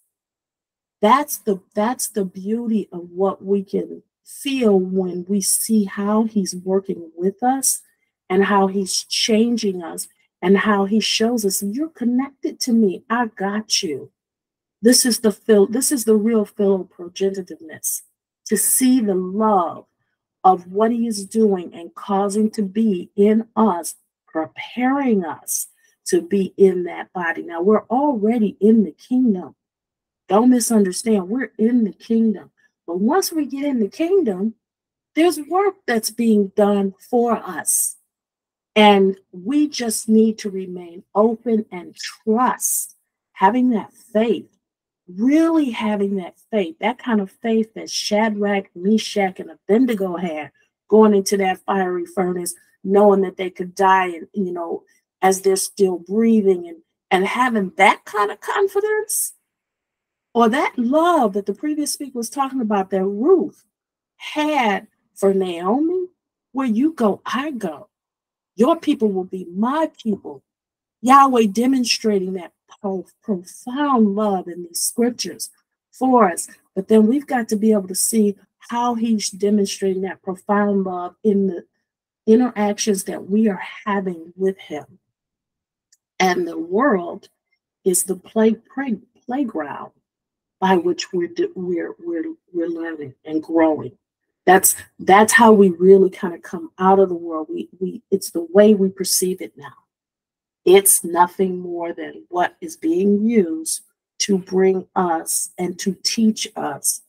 That's the that's the beauty of what we can feel when we see how he's working with us and how he's changing us and how he shows us you're connected to me. I got you. This is the feel, this is the real philoprogenitiveness to see the love of what he is doing and causing to be in us, preparing us to be in that body. Now we're already in the kingdom. Don't misunderstand. We're in the kingdom. But once we get in the kingdom, there's work that's being done for us. And we just need to remain open and trust, having that faith, really having that faith, that kind of faith that Shadrach, Meshach, and Abednego had going into that fiery furnace, knowing that they could die and, you know, as they're still breathing and, and having that kind of confidence or that love that the previous speaker was talking about that Ruth had for Naomi, where you go, I go. Your people will be my people. Yahweh demonstrating that profound love in these scriptures for us. But then we've got to be able to see how he's demonstrating that profound love in the interactions that we are having with him. And the world is the play, play, playground by which we're we're we're we're learning and growing. That's that's how we really kind of come out of the world. We we it's the way we perceive it now. It's nothing more than what is being used to bring us and to teach us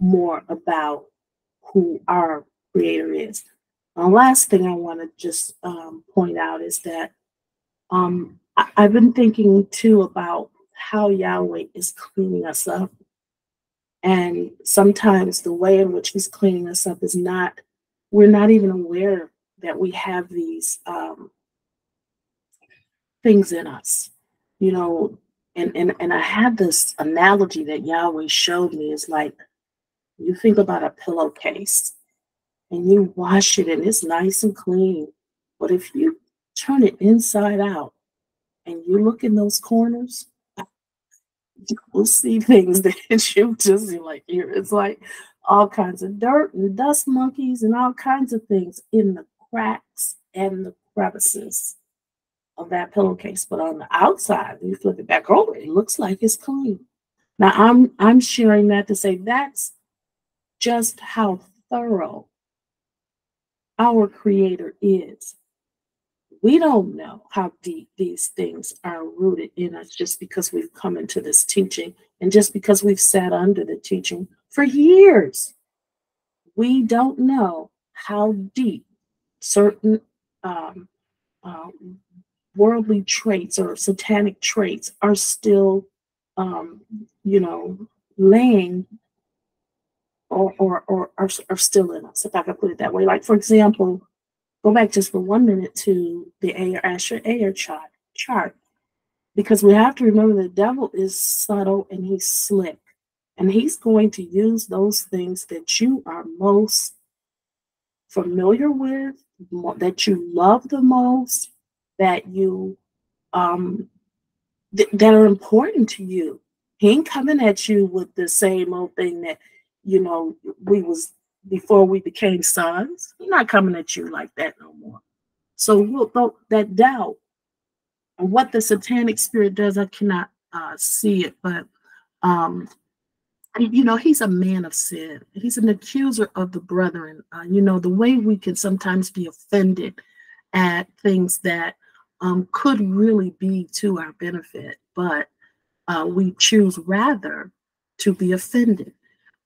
more about who our creator is. The last thing I want to just um, point out is that um, I, I've been thinking too about how Yahweh is cleaning us up. And sometimes the way in which he's cleaning us up is not, we're not even aware that we have these um, things in us, you know. And, and, and I had this analogy that Yahweh showed me is like, you think about a pillowcase and you wash it and it's nice and clean. But if you turn it inside out and you look in those corners, you will see things that you just like here. It's like all kinds of dirt and dust monkeys and all kinds of things in the cracks and the crevices of that pillowcase. But on the outside, you flip it back over, it looks like it's clean. Now I'm I'm sharing that to say that's just how thorough our creator is we don't know how deep these things are rooted in us just because we've come into this teaching and just because we've sat under the teaching for years. We don't know how deep certain um, uh, worldly traits or satanic traits are still, um, you know, laying or, or, or are, are still in us, if I could put it that way. Like, for example, go back just for one minute to the Ehyeh Asher Ehyeh chart, chart, because we have to remember the devil is subtle and he's slick, and he's going to use those things that you are most familiar with, that you love the most, that you um th- that are important to you. He ain't coming at you with the same old thing that you know we was before we became sons. He's not coming at you like that no more. So we'll, that doubt and what the satanic spirit does, I cannot uh, see it, but um, you know, he's a man of sin. He's an accuser of the brethren. Uh, you know, the way we can sometimes be offended at things that um, could really be to our benefit, but uh, we choose rather to be offended.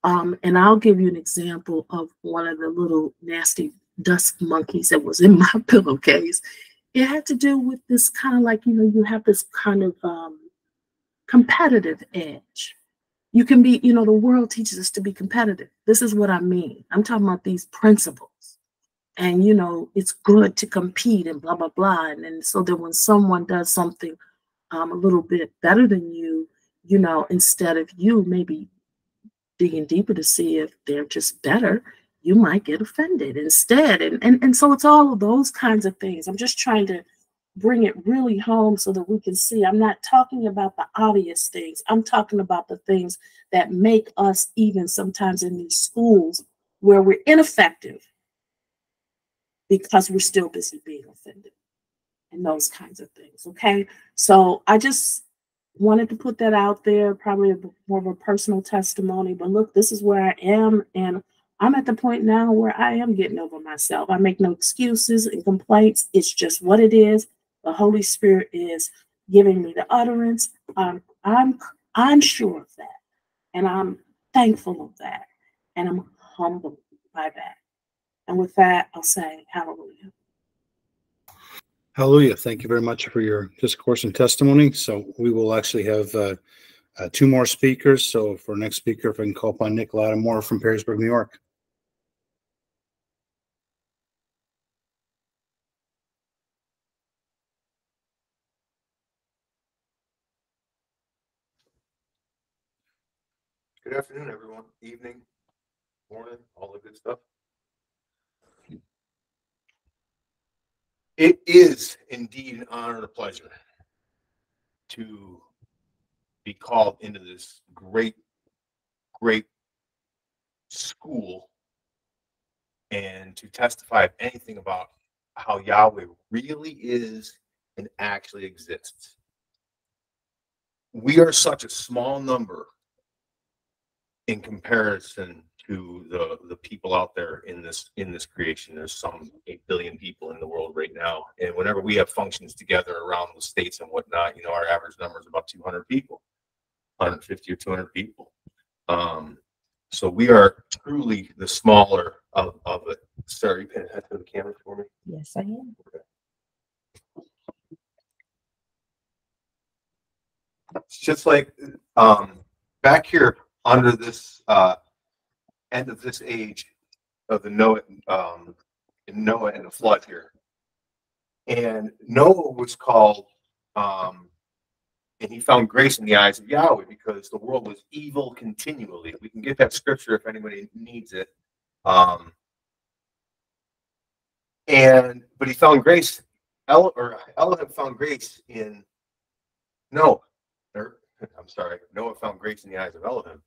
Um, and I'll give you an example of one of the little nasty dust monkeys that was in my pillowcase. it had to do with this kind of like, you know, you have this kind of um, competitive edge. You can be, you know, the world teaches us to be competitive. This is what I mean. I'm talking about these principles. And, you know, it's good to compete and blah, blah, blah. And, and so that when someone does something um, a little bit better than you, you know, instead of you maybe digging deeper to see if they're just better, you might get offended instead. And, and, and so it's all of those kinds of things. I'm just trying to bring it really home so that we can see. I'm not talking about the obvious things. I'm talking about the things that make us, even sometimes in these schools where we're ineffective because we're still busy being offended and those kinds of things. Okay. So I just wanted to put that out there, probably more of a personal testimony. But look, this is where I am. And I'm at the point now where I am getting over myself. I make no excuses and complaints. It's just what it is. The Holy Spirit is giving me the utterance. Um, I'm I'm sure of that, and I'm thankful of that, and I'm humbled by that. And with that, I'll say Hallelujah. Hallelujah. Thank you very much for your discourse and testimony. So we will actually have uh, uh, two more speakers. So for next speaker, if I can call upon Nick Lattimore from Perrysburg, New York. Good afternoon, everyone. Evening, morning, all the good stuff. It is indeed an honor and a pleasure to be called into this great, great school and to testify of anything about how Yahweh really is and actually exists. We are such a small number in comparison to the the people out there in this in this creation. There's some 8 billion people in the world right now. And whenever we have functions together around the states and whatnot you know our average number is about 200 people 150 or 200 people. Um so we are truly the smaller of of it. Sorry you paying attention to the camera for me? Yes, I am. it's just like um back here under this uh end of this age of the Noah um Noah and the flood here. And Noah was called um and he found grace in the eyes of Yahweh because the world was evil continually. We can get that scripture if anybody needs it. Um and but he found grace El or Elohim found grace in Noah. Or, I'm sorry, Noah found grace in the eyes of Elohim.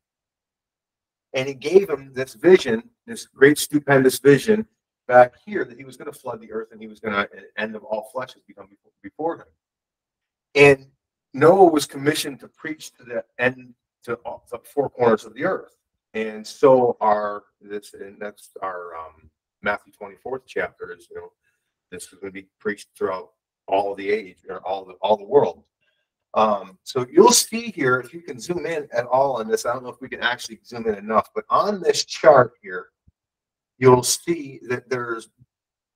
And he gave him this vision, this great, stupendous vision back here that he was going to flood the earth and he was going to end of all flesh has become before, him. And Noah was commissioned to preach to the end to all, the four corners of the earth. And so are this, and that's our um, Matthew 24th chapter is, you know, this is going to be preached throughout all the age or all the all the world. Um, so you'll see here, if you can zoom in at all on this, I don't know if we can actually zoom in enough, but on this chart here, you'll see that there's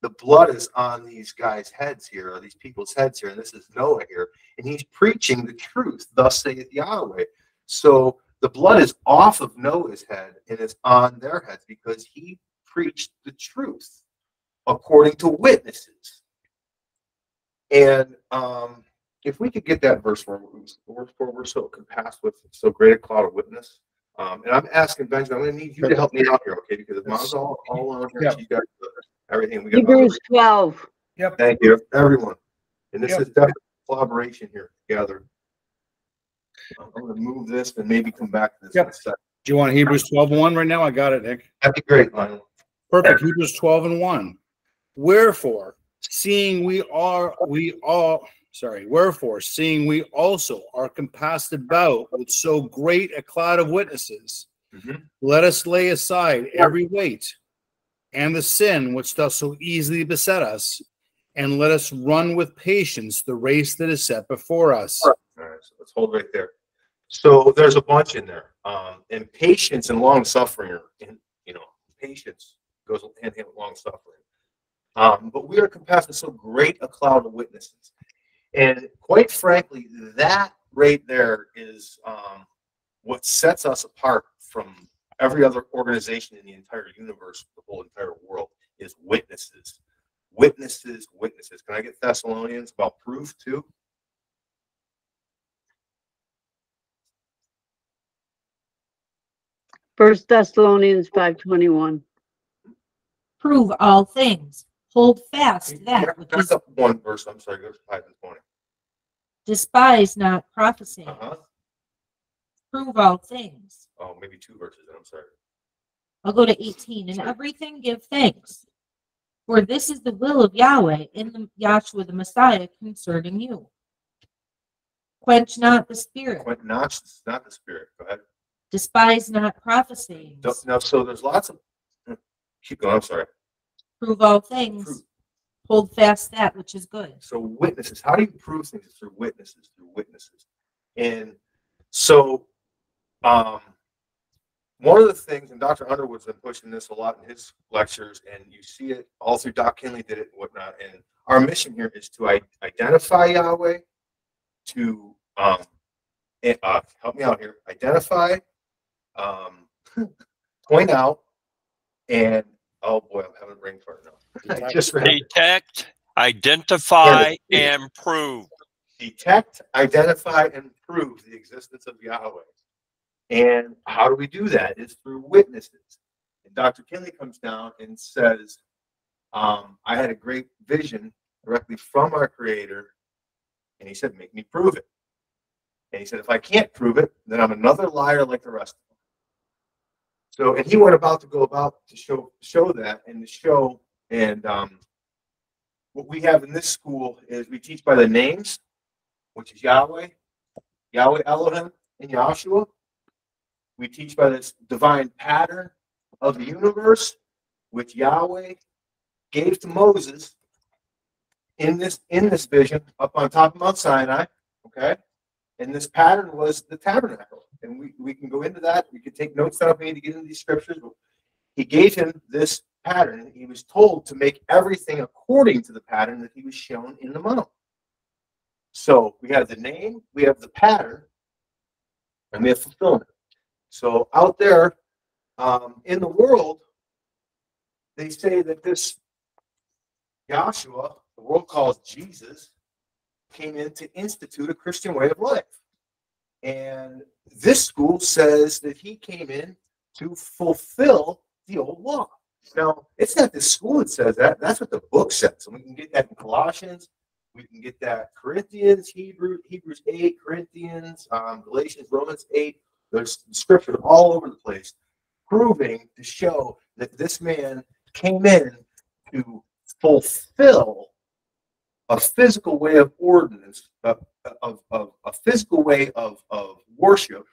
the blood is on these guys' heads here, or these people's heads here, and this is Noah here, and he's preaching the truth, thus saith Yahweh. So the blood is off of Noah's head and it's on their heads because he preached the truth according to witnesses. And um, if we could get that verse where we're, where we're so compassed with so great a cloud of witness. Um, and I'm asking Benjamin, I'm going to need you to help me out here, okay? Because if mine's all, all on here, Yeah. so you got everything. We got Hebrews 12. Yep. Thank you, everyone. And this Yep. is definitely collaboration here together. I'm going to move this and maybe come back to this in a Yep. second. Do you want Hebrews 12 and 1 right now? I got it, Nick. That'd be great, Lionel. Perfect. Hebrews 12 and 1. Wherefore, seeing we are, we all, sorry, wherefore, seeing we also are compassed about with so great a cloud of witnesses, Mhm. let us lay aside every weight and the sin which does so easily beset us, and let us run with patience the race that is set before us. All right, so let's hold right there. So there's a bunch in there. Um, and patience and long suffering in, you know, patience goes hand in hand with long suffering. Um, but we are compassed with so great a cloud of witnesses. And quite frankly, that right there is um, what sets us apart from every other organization in the entire universe, the whole entire world, is witnesses. Witnesses, witnesses. Can I get Thessalonians about proof too? First Thessalonians five twenty-one. Prove all things. Hold fast that which back is up one verse. I'm sorry. Go to five this morning. despise not prophecy. Uh-huh. Prove all things. Oh, maybe two verses. I'm sorry. I'll go to 18. And everything give thanks. For this is the will of Yahweh in the Yahshua the Messiah concerning you. Quench not the spirit. Quite not, not the spirit. Go ahead. Despise not prophecy. Don't- Now, so there's lots of. Keep going. I'm sorry. Prove all things. Hold fast that which is good. So witnesses. How do you prove things? It's through witnesses. Through witnesses. And so, um, one of the things, and Dr. Underwood's been pushing this a lot in his lectures, and you see it all through Doc Kinley did it and whatnot. And our mission here is to i- identify Yahweh, to um, eh, uh, help me out here, identify, um, point out, and oh boy, I'm having a brain fart now. I just. Detect, identify, Yeah. and prove. detect, identify, and prove the existence of Yahweh. And how do we do that? Is through witnesses. And Dr. Kinley comes down and says, um, I had a great vision directly from our Creator. And he said, Make me prove it. And he said, If I can't prove it, then I'm another liar like the rest of them. So, and he went about to go about to show show that and to show and um, what we have in this school is we teach by the names, which is Yahweh, Yahweh Elohim, and Yahshua. We teach by this divine pattern of the universe, which Yahweh gave to Moses in this in this vision up on top of Mount Sinai. Okay, and this pattern was the tabernacle, and we, we can go into that. We could take notes. I don't need to get into these scriptures, he gave him this pattern. He was told to make everything according to the pattern that he was shown in the mount. So we have the name, we have the pattern, and we have fulfillment. So out there um, in the world, they say that this Yahshua, the world calls Jesus, came in to institute a Christian way of life. And this school says that he came in to fulfill the old law. Now, it's not the school that says that. That's what the book says. And we can get that in Colossians. We can get that Corinthians, Hebrew, Hebrews 8, Corinthians, um, Galatians, Romans 8. There's scripture all over the place proving to show that this man came in to fulfill a physical way of ordinance, of, of, of a physical way of, of worship,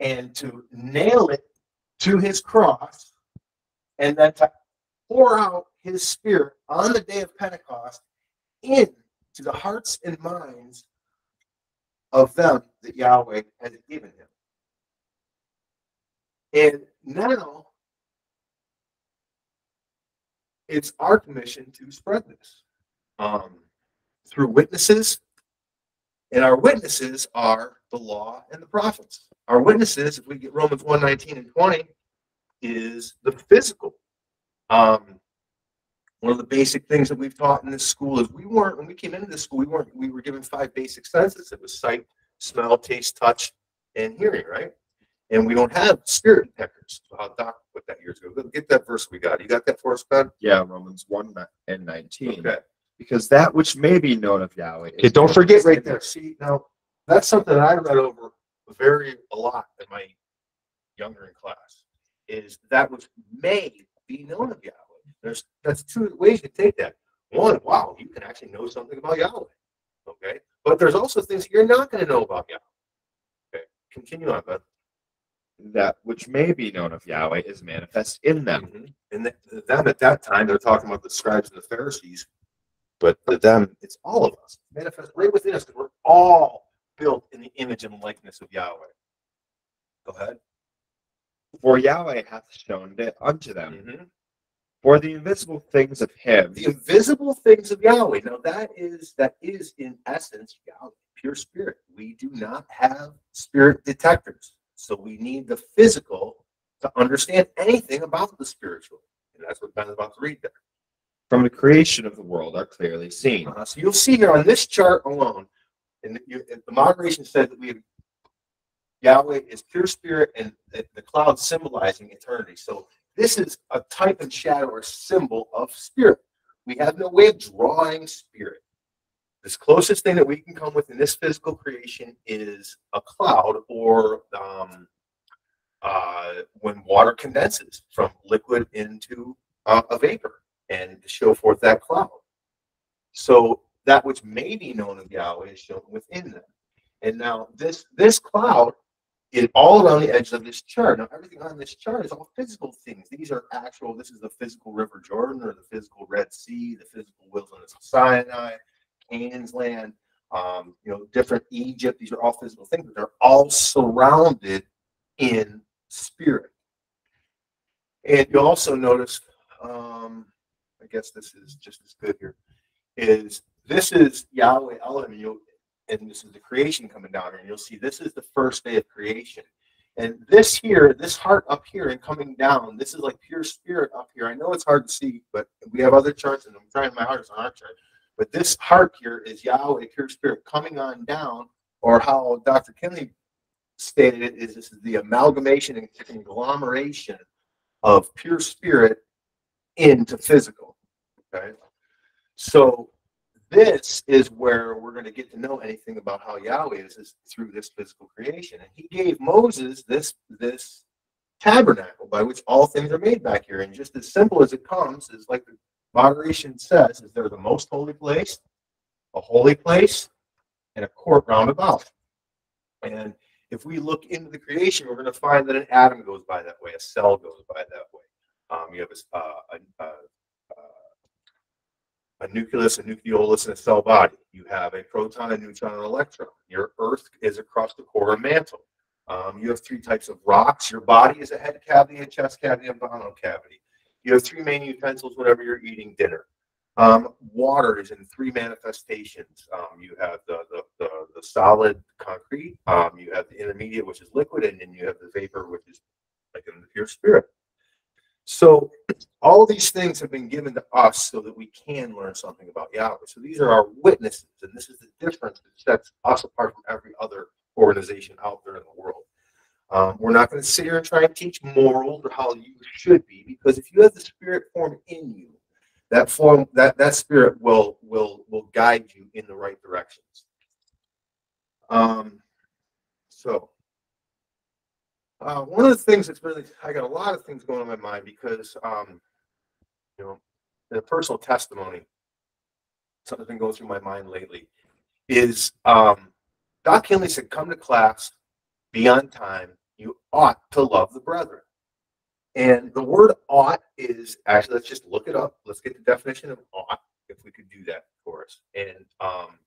and to nail it to his cross, and then to pour out his spirit on the day of Pentecost into the hearts and minds of them that Yahweh had given him. And now it's our commission to spread this um, through witnesses. And our witnesses are the law and the prophets. Our witnesses, if we get Romans 1 19 and 20, is the physical. Um, one of the basic things that we've taught in this school is we weren't, when we came into this school, we weren't, we were given five basic senses. It was sight, smell, taste, touch, and hearing, right? And we don't have spirit detectors. So how Doc put that years ago. Go Get that verse we got. You got that for us, Ben? Yeah, Romans 1 and 19. Okay. Because that which may be known of Yahweh. Okay, don't forget right there. See, now that's something that I read over very a lot in my younger in class. Is that which may be known of Yahweh. There's that's two ways you take that. One, wow, you can actually know something about Yahweh. Okay, but there's also things you're not going to know about Yahweh. Okay, continue on, Ben. that which may be known of Yahweh is manifest in them. Mhm. And th- them at that time, they're talking about the scribes and the Pharisees, but to them, it's all of us, manifest right within us, because we're all built in the image and likeness of Yahweh. Go ahead. For Yahweh hath shown it unto them. Mhm. For the invisible things of Him, the invisible things of Yahweh. Now that is that is in essence Yahweh, pure spirit. We do not have spirit detectors, so we need the physical to understand anything about the spiritual, and that's what Ben's about to read there. From the creation of the world are clearly seen. Uh, so you'll see here on this chart alone, and you, the moderation says that we have Yahweh is pure spirit, and the, the cloud symbolizing eternity. So this is a type and shadow or symbol of spirit. We have no way of drawing spirit. This closest thing that we can come with in this physical creation is a cloud or um, uh, when water condenses from liquid into uh, a vapor and to show forth that cloud. So that which may be known of Yahweh is shown within them. And now this this cloud is all around the edges of this chart. Now everything on this chart is all physical things. These are actual. This is the physical River Jordan or the physical Red Sea, the physical wilderness of Sinai, Canaan's land. Um, you know, different Egypt. These are all physical things, but they're all surrounded in spirit. And you also notice, um, I guess this is just as good here, is this is Yahweh Elohim, and, you'll, and this is the creation coming down here, and you'll see this is the first day of creation. And this here, this heart up here and coming down, this is like pure spirit up here. I know it's hard to see, but we have other charts, and I'm trying my hardest on our chart. But this heart here is Yahweh, pure spirit, coming on down, or how Dr. Kinley stated it is this is the amalgamation and conglomeration of pure spirit into physical. Okay. So this is where we're going to get to know anything about how Yahweh is, is through this physical creation. And he gave Moses this this tabernacle by which all things are made back here. And just as simple as it comes is like the moderation says, is there the most holy place, a holy place, and a court round about. And if we look into the creation, we're going to find that an atom goes by that way, a cell goes by that way. Um, you have a, uh, a, a, a nucleus, a nucleolus, and a cell body. You have a proton, a neutron, and an electron. Your Earth is across the core and mantle. Um, you have three types of rocks. Your body is a head cavity, a chest cavity, and bottom cavity. You have three main utensils whenever you're eating dinner. Um, water is in three manifestations. Um, you have the, the, the, the solid concrete, um, you have the intermediate, which is liquid, and then you have the vapor, which is like in the pure spirit. So all these things have been given to us so that we can learn something about Yahweh. So these are our witnesses, and this is the difference that sets us apart from every other organization out there in the world. Um, we're not going to sit here and try and teach morals or how you should be, because if you have the spirit form in you, that form that that spirit will will will guide you in the right directions. Um, so uh, one of the things that's really I got a lot of things going on in my mind because um, you know, the personal testimony, something going through my mind lately is um, Doc Kinley said, "Come to class, be on time. You ought to love the brethren." And the word ought is actually, let's just look it up. Let's get the definition of ought, if we could do that for us. And um,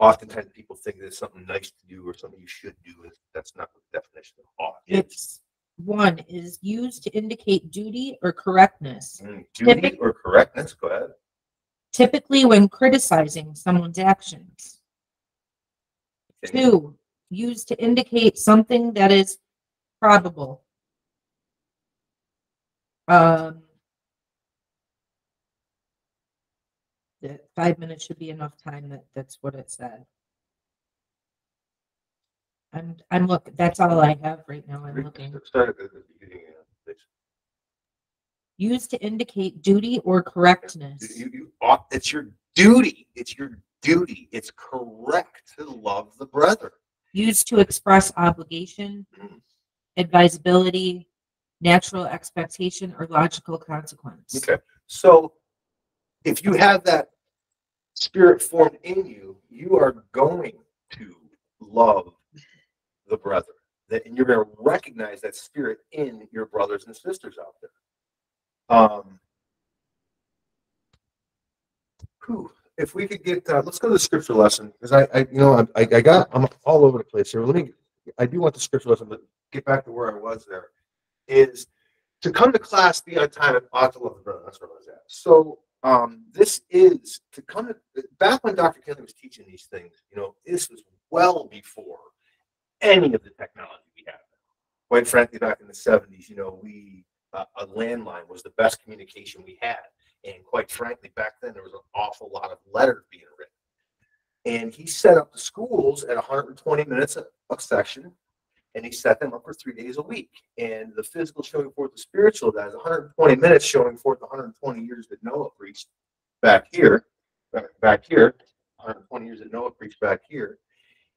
oftentimes people think that it's something nice to do or something you should do. And that's not the definition of ought. It's one is used to indicate duty or correctness, Mm, duty or correctness. Go ahead. typically when criticizing someone's actions. Okay. Two, used to indicate something that is probable. Um, the five minutes should be enough time. That that's what it said. I'm I'm look. That's all I have right now. I'm looking. Start at the beginning. uh, please. Used to indicate duty or correctness. You, you ought, it's your duty. It's your duty. It's correct to love the brother. Used to express obligation, Mm. advisability, natural expectation, or logical consequence. Okay. So if you have that spirit formed in you, you are going to love the. That and you're going to recognize that spirit in your brothers and sisters out there. Um whew, if we could get uh, let's go to the scripture lesson because I, I you know I, I got I'm all over the place here. Let me I do want the scripture lesson, but get back to where I was there. Is to come to class, be on time, and ought to love the brother. That's where I was at. So um, this is to come to back when Dr. Kinley was teaching these things. You know, this was well before any of the technology we have. Quite frankly, back in the '70s, you know, we uh, a landline was the best communication we had, and quite frankly, back then there was an awful lot of letters being written. And he set up the schools at 120 minutes a, a section, and he set them up for three days a week. And the physical showing forth the spiritual, that is 120 minutes showing forth the 120 years that Noah preached back here, back- back here, 120 years that Noah preached back here.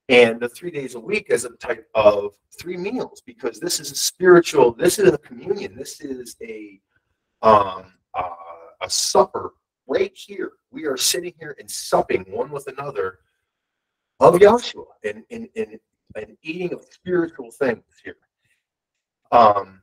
And the three days a week as a type of three meals, because this is a spiritual, this is a communion, this is a um uh, a supper right here. We are sitting here and supping one with another of Yahshua and and, and, and eating of spiritual things here. Um,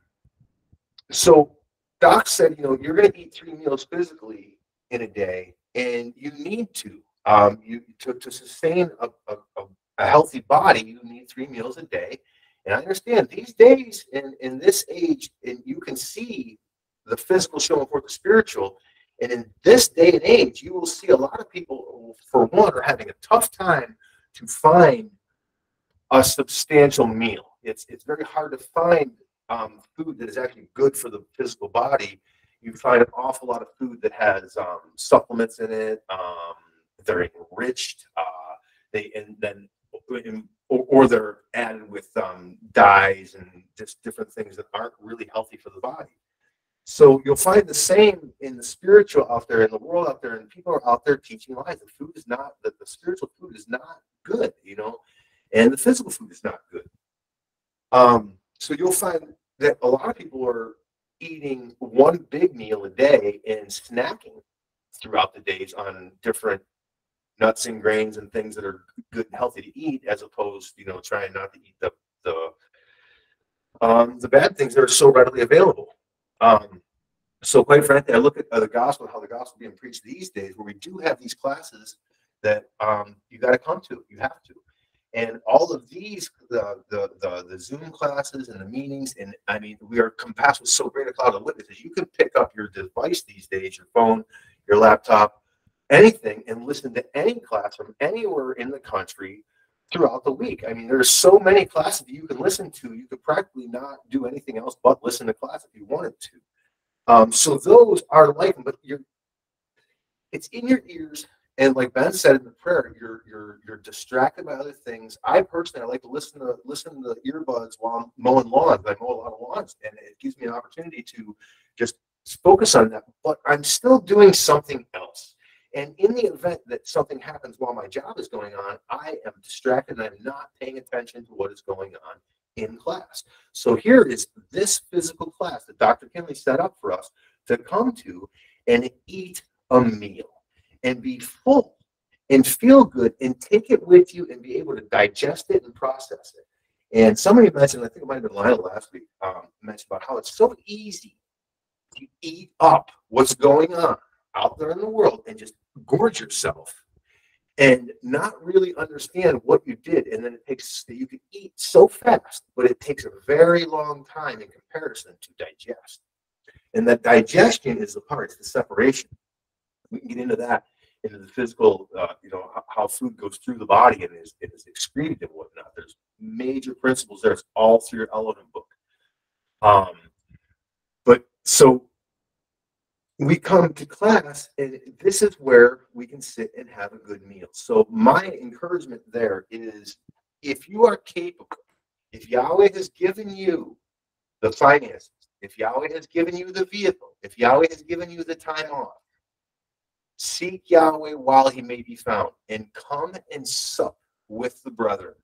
so Doc said, you know, you're going to eat three meals physically in a day, and you need to. Um, you to, to sustain a, a, a, a healthy body, you need three meals a day. And I understand these days in, in this age, and you can see the physical showing forth the spiritual. And in this day and age, you will see a lot of people, for one, are having a tough time to find a substantial meal. It's it's very hard to find um, food that is actually good for the physical body. You find an awful lot of food that has um, supplements in it. Um, they're enriched. Uh, they and then or, or they're added with um, dyes and just different things that aren't really healthy for the body. So you'll find the same in the spiritual out there, in the world out there, and people are out there teaching lies. The food is not that the spiritual food is not good, you know, and the physical food is not good. Um, so you'll find that a lot of people are eating one big meal a day and snacking throughout the days on different nuts and grains and things that are good and healthy to eat, as opposed, you know, trying not to eat the the um, the bad things that are so readily available. Um, so quite frankly, I look at uh, the gospel, how the gospel being preached these days, where we do have these classes that um, you got to come to, you have to, and all of these, the, the the the Zoom classes and the meetings, and I mean, we are compassed with so great a cloud of witnesses. You can pick up your device these days, your phone, your laptop, anything, and listen to any class from anywhere in the country throughout the week. I mean, there's so many classes that you can listen to. You could practically not do anything else but listen to class if you wanted to. Um, so those are like, but you're, it's in your ears. And like Ben said in the prayer, you're you're you're distracted by other things. I personally I like to listen to listen to the earbuds while I'm mowing lawns. I mow a lot of lawns, and it gives me an opportunity to just focus on that. But I'm still doing something else. And in the event that something happens while my job is going on, I am distracted and I'm not paying attention to what is going on in class. So here is this physical class that Dr. Kinley set up for us to come to and eat a meal and be full and feel good and take it with you and be able to digest it and process it. And somebody mentioned, I think it might have been Lionel last week, um, mentioned about how it's so easy to eat up what's going on out there in the world and just gorge yourself and not really understand what you did. And then it takes, you can eat so fast, but it takes a very long time in comparison to digest. And that digestion is the part, it's the separation. We can get into that, into the physical, uh, you know, how, food goes through the body and is, is excreted and whatnot. There's major principles there. It's all through your element book. Um, but so we come to class and this is where we can sit and have a good meal so my encouragement there is if you are capable if yahweh has given you the finances if yahweh has given you the vehicle if yahweh has given you the time off seek yahweh while he may be found and come and sup with the brethren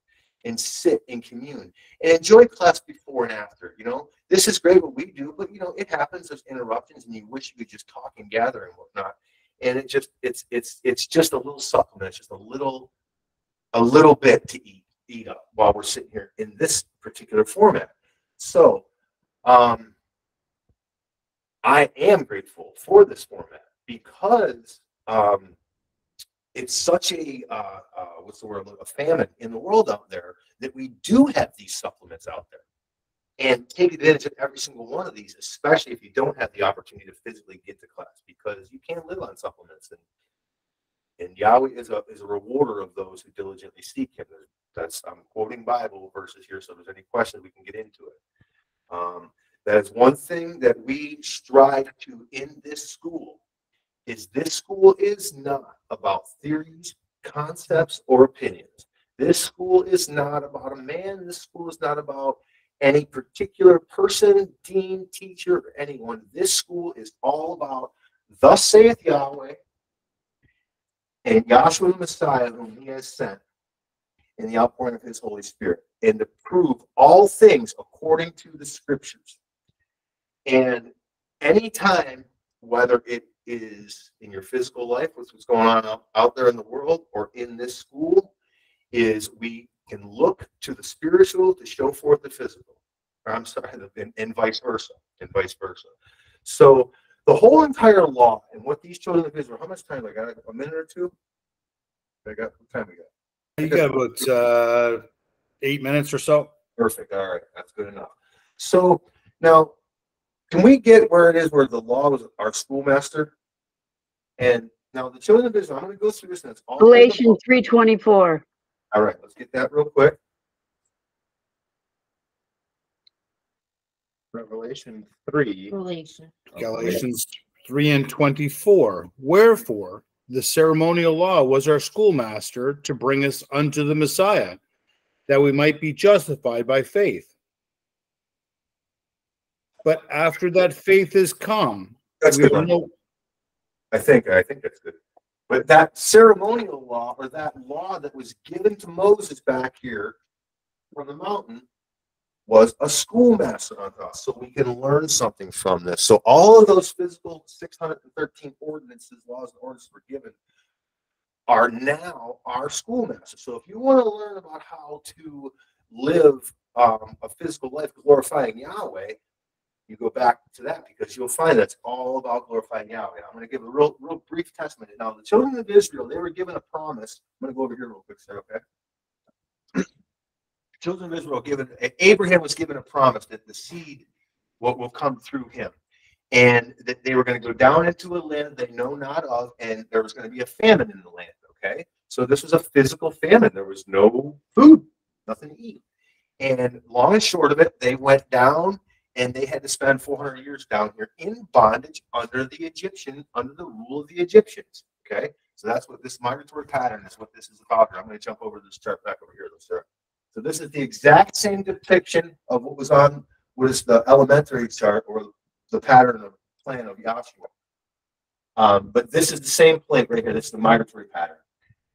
and sit and commune and enjoy class before and after. You know, this is great what we do, but you know, it happens. There's interruptions, and you wish you could just talk and gather and whatnot. And it just it's it's it's just a little supplement. It's just a little a little bit to eat eat up while we're sitting here in this particular format. So um I am grateful for this format because um it's such a uh, uh, what's the word a famine in the world out there that we do have these supplements out there and take advantage of every single one of these, especially if you don't have the opportunity to physically get to class, because you can't live on supplements. And and Yahweh is a is a rewarder of those who diligently seek Him. That's I'm quoting Bible verses here, so if there's any questions, we can get into it. Um, that is one thing that we strive to in this school. Is this school is not about theories, concepts, or opinions. This school is not about a man. This school is not about any particular person, dean, teacher, or anyone. This school is all about thus saith Yahweh and Yahshua the Messiah, whom he has sent, in the outpouring of his Holy Spirit, and to prove all things according to the scriptures. And anytime, whether it is in your physical life, what's what's going on out, out there in the world, or in this school, is we can look to the spiritual to show forth the physical. Or I'm sorry, and, and vice versa, and vice versa. So the whole entire law and what these children of Israel, how much time I got? A minute or two? I got what time we got? You got about uh, eight minutes or so. Perfect. All right, that's good enough. So now, can we get where it is where the law was our schoolmaster? And now the children of Israel, I'm going to go through this and it's all. Galatians book. three twenty-four. All right, let's get that real quick. Revelation three. Relation. Galatians 3 and 24. Wherefore, the ceremonial law was our schoolmaster to bring us unto the Messiah, that we might be justified by faith. But after that faith is come, That's good. know- I think I think that's good. But that ceremonial law or that law that was given to Moses back here from the mountain was a schoolmaster on us, so we can learn something from this. So all of those physical 613 ordinances, laws, and ordinances were given are now our schoolmaster. So if you want to learn about how to live um, a physical life glorifying Yahweh, you go back to that because you'll find that's all about glorifying Yahweh. I'm going to give a real, real brief testament. Now, the children of Israel, they were given a promise. I'm going to go over here real quick, sir. Okay. children of Israel given Abraham was given a promise that the seed will, will come through him, and that they were going to go down into a land they know not of, and there was going to be a famine in the land. Okay, so this was a physical famine. There was no food, nothing to eat, and long and short of it, they went down and they had to spend 400 years down here in bondage under the Egyptian, under the rule of the Egyptians. Okay, so that's what this migratory pattern is. What this is about. Here, I'm going to jump over this chart back over here, though, sir. So this is the exact same depiction of what was on what is the elementary chart or the pattern of plan of Yahshua. Um, but this is the same plate right here. This is the migratory pattern.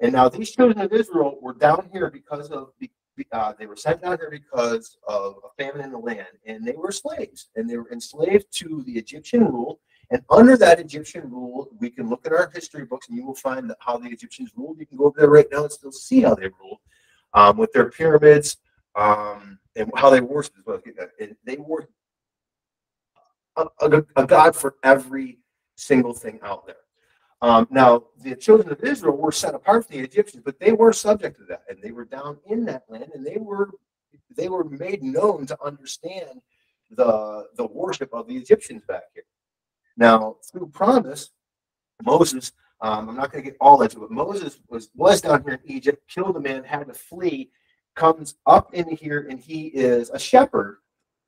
And now these children of Israel were down here because of the uh, they were sent down here because of a famine in the land, and they were slaves, and they were enslaved to the Egyptian rule. And under that Egyptian rule, we can look at our history books, and you will find how the Egyptians ruled. You can go over there right now and still see how they ruled um, with their pyramids um, and how they well. And they were a, a, a god for every single thing out there. Um, now, the children of Israel were set apart from the Egyptians, but they were subject to that, and they were down in that land, and they were they were made known to understand the the worship of the Egyptians back here. Now, through promise, Moses. Um, I'm not going to get all into it. But Moses was was down here in Egypt, killed a man, had to flee, comes up in here, and he is a shepherd,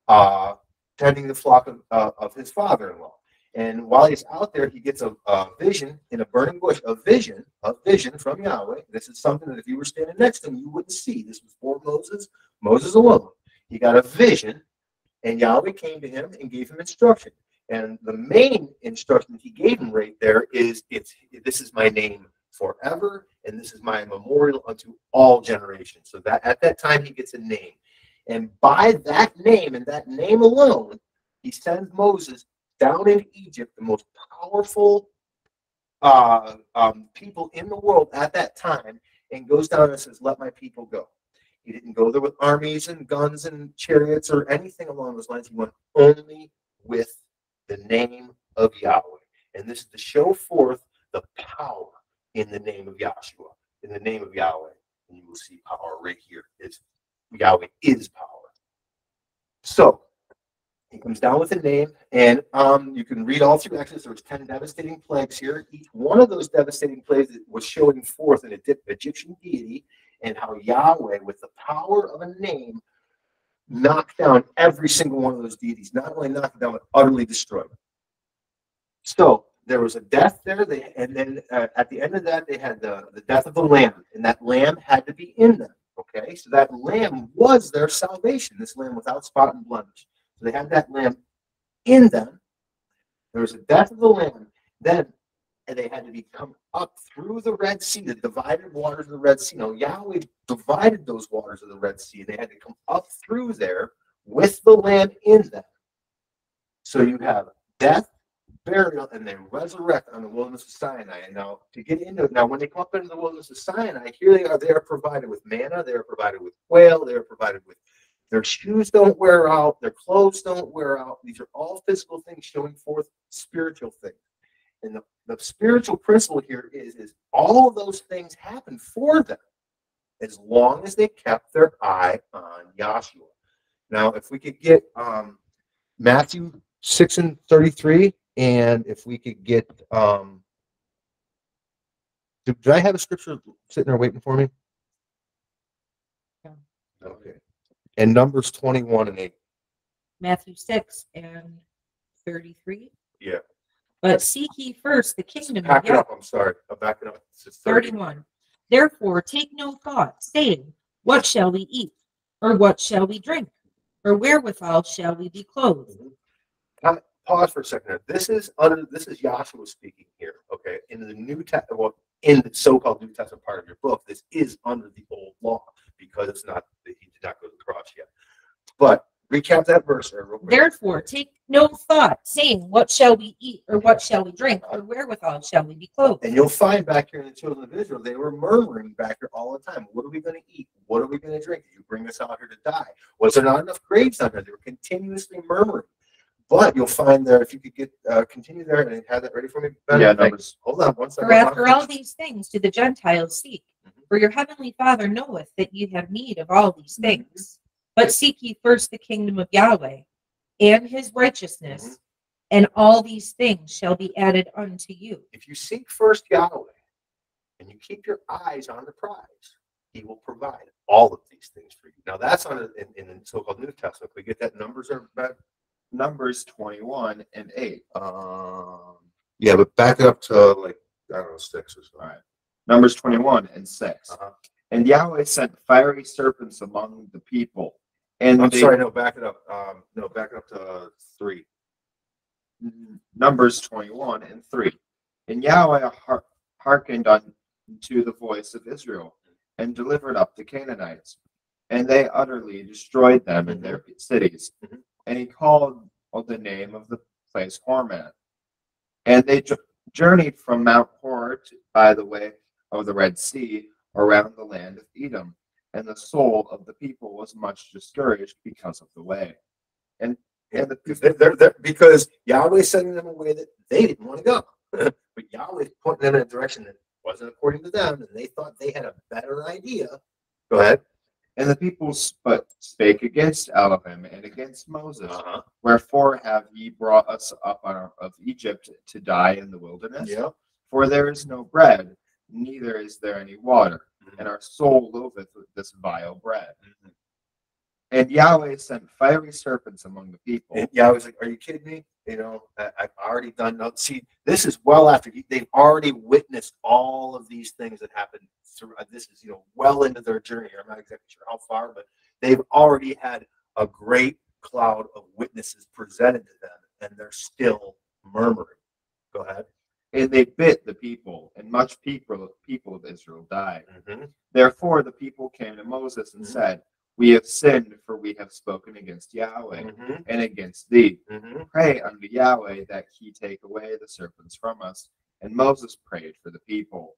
uh, tending the flock of, uh, of his father-in-law. And while he's out there, he gets a, a vision in a burning bush, a vision, a vision from Yahweh. This is something that if you were standing next to him, you wouldn't see. This was for Moses, Moses alone. He got a vision, and Yahweh came to him and gave him instruction. And the main instruction he gave him right there is it's this is my name forever, and this is my memorial unto all generations. So that at that time he gets a name. And by that name and that name alone, he sends Moses down in Egypt, the most powerful uh, um, people in the world at that time, and goes down and says, Let my people go. He didn't go there with armies and guns and chariots or anything along those lines. He went only with the name of Yahweh. And this is to show forth the power in the name of Yahshua, in the name of Yahweh. And you will see power right here. Is Yahweh is power. So he comes down with a name, and um, you can read all through Exodus. There was ten devastating plagues here. Each one of those devastating plagues was showing forth an Egy- Egyptian deity and how Yahweh, with the power of a name, knocked down every single one of those deities. Not only knocked them down, but utterly destroyed them. So there was a death there, they, and then uh, at the end of that, they had the, the death of the lamb, and that lamb had to be in them. Okay, so that lamb was their salvation. This lamb without spot and blemish. They had that lamb in them. There was a death of the lamb. Then and they had to be come up through the Red Sea, the divided waters of the Red Sea. Now Yahweh divided those waters of the Red Sea. They had to come up through there with the lamb in them. So you have death, burial, and they resurrect on the wilderness of Sinai. And now to get into it, now when they come up into the wilderness of Sinai, here they are. They are provided with manna. They are provided with quail. They are provided with their shoes don't wear out. Their clothes don't wear out. These are all physical things showing forth spiritual things. And the, the spiritual principle here is, is all of those things happen for them as long as they kept their eye on Yahshua. Now, if we could get um, Matthew 6 and 33, and if we could get, um, do, do I have a scripture sitting there waiting for me? Okay. And Numbers 21 and 8. Matthew 6 and 33. Yeah. But seek ye first the kingdom of Back it Yah- up. I'm sorry. I'm backing up. It's 30. 31. Therefore, take no thought, saying, What shall we eat? Or what shall we drink? Or wherewithal shall we be clothed? Mm-hmm. Pa- Pause for a second. This is under this is Yahshua speaking here. Okay, in the New Testament, well, in the so-called New Testament part of your book, this is under the old law because it's not he did not go to the cross yet. But recap that verse real quick. Therefore, take no thought, saying, What shall we eat? Or what shall we drink? Or wherewithal shall we be clothed? And you'll find back here in the children of Israel, they were murmuring back here all the time. What are we going to eat? What are we going to drink? You bring us out here to die. Was there not enough graves on there? They were continuously murmuring. But you'll find there, if you could get uh, continue there and have that ready for me. Ben? Yeah, Thanks. Numbers. Hold on one second. For after all these things do the Gentiles seek. For your heavenly Father knoweth that ye have need of all these mm-hmm. things. But seek ye first the kingdom of Yahweh and his righteousness, mm-hmm. and all these things shall be added unto you. If you seek first Yahweh and you keep your eyes on the prize, He will provide all of these things for you. Now that's on a, in, in the so-called New Testament. We get that numbers are back. Uh, numbers 21 and 8. Um, yeah, but back it up to like I don't know six or so. All right. Numbers 21 and 6. Uh-huh. And Yahweh sent fiery serpents among the people. And I'm they- sorry, no, back it up. Um, no, back it up to uh, three. Numbers 21 and 3. And Yahweh har- hearkened unto the voice of Israel and delivered up the Canaanites. And they utterly destroyed them in their cities. Mhm. And he called the name of the place Hormah. And they jour- journeyed from Mount Hor by the way of the Red Sea around the land of Edom. And the soul of the people was much discouraged because of the way. And and the Because they're, they're, because Yahweh's sending them a way that they didn't want to go. but Yahweh putting them in a direction that wasn't according to them, and they thought they had a better idea. Go ahead. And the people sp- spake against Elohim and against Moses. Uh-huh. Wherefore have ye brought us up out of- Egypt to die in the wilderness? For there is no bread, neither is there any water, Mhm. and our soul loatheth this vile bread. And Yahweh sent fiery serpents among the people. And Yahweh's like, "Are you kidding me? You know, I, I've already done. No, see, this is well after they've already witnessed all of these things that happened. Through uh, this is you know well into their journey. I'm not exactly sure how far, but they've already had a great cloud of witnesses presented to them, and they're still murmuring. Go ahead. And they bit the people, and much people people of Israel died. Mhm. Therefore the people came to Moses and Mhm. said, We have sinned, for we have spoken against Yahweh Mhm. and against thee. Mhm. Pray unto Yahweh that he take away the serpents from us. And Moses prayed for the people.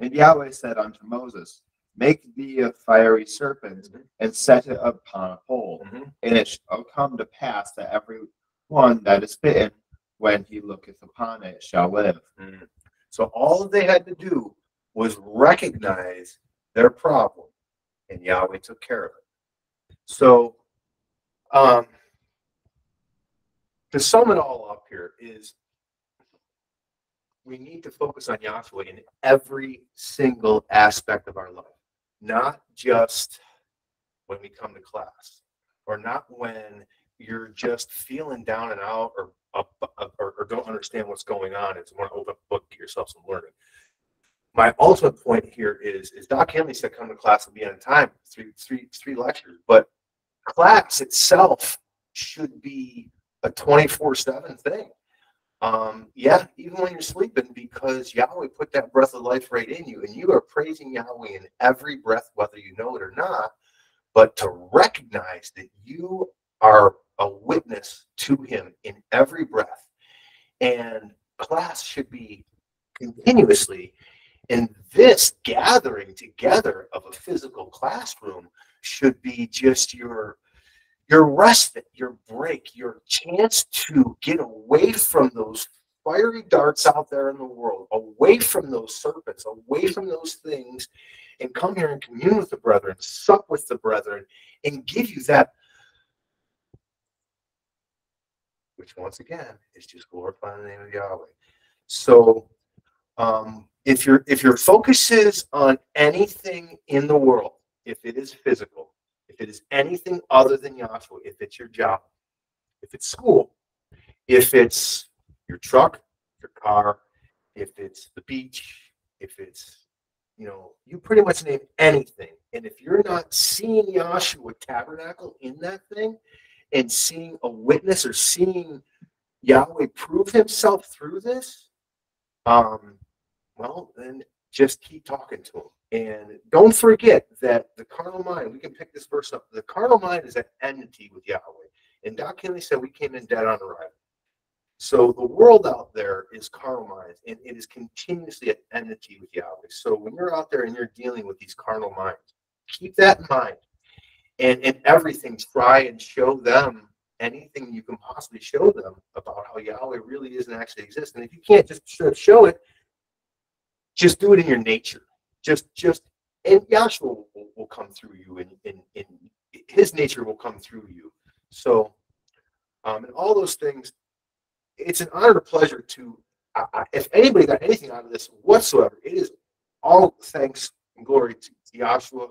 And Yahweh said unto Moses, Make thee a fiery serpent and set it upon a pole. Mhm. And it shall come to pass that every one that is bitten, when he looketh upon it, shall live. Mhm. So all they had to do was recognize their problem, and Yahweh took care of it. So um, to sum it all up here is we need to focus on Yahweh in every single aspect of our life, not just when we come to class or not when you're just feeling down and out or up or, or don't understand what's going on and want to open a book, get yourself some learning. My ultimate point here is is Doc Kinley said come to class and be on time, three three three lectures, but class itself should be a 24-7 thing. Um, yeah, even when you're sleeping, because Yahweh put that breath of life right in you, and you are praising Yahweh in every breath, whether you know it or not. But to recognize that you are a witness to Him in every breath, and class should be continuously. And this gathering together of a physical classroom should be just your your respite, your break, your chance to get away from those fiery darts out there in the world, away from those serpents, away from those things, and come here and commune with the brethren, sup with the brethren, and give you that, which once again is just glorifying the name of Yahweh. So um, if your if your focus is on anything in the world, if it is physical, if it is anything other than Yahshua, if it's your job, if it's school, if it's your truck, your car, if it's the beach, if it's, you know, you pretty much name anything. And if you're not seeing Yahshua tabernacle in that thing and seeing a witness or seeing Yahweh prove himself through this, um, well, then just keep talking to him. And don't forget that the carnal mind, we can pick this verse up. The carnal mind is at enmity with Yahweh. And Doc Kinley said we came in dead on arrival. So the world out there is carnal minds, and it is continuously at enmity with Yahweh. So when you're out there and you're dealing with these carnal minds, keep that in mind. And in everything, try and show them anything you can possibly show them about how Yahweh really is and actually exist. And if you can't just show it, just do it in your nature just just and Yahshua will, will come through you and, his nature will come through you. So um, and all those things, it's an honor and pleasure to uh, if anybody got anything out of this whatsoever, it is all thanks and glory to Yahshua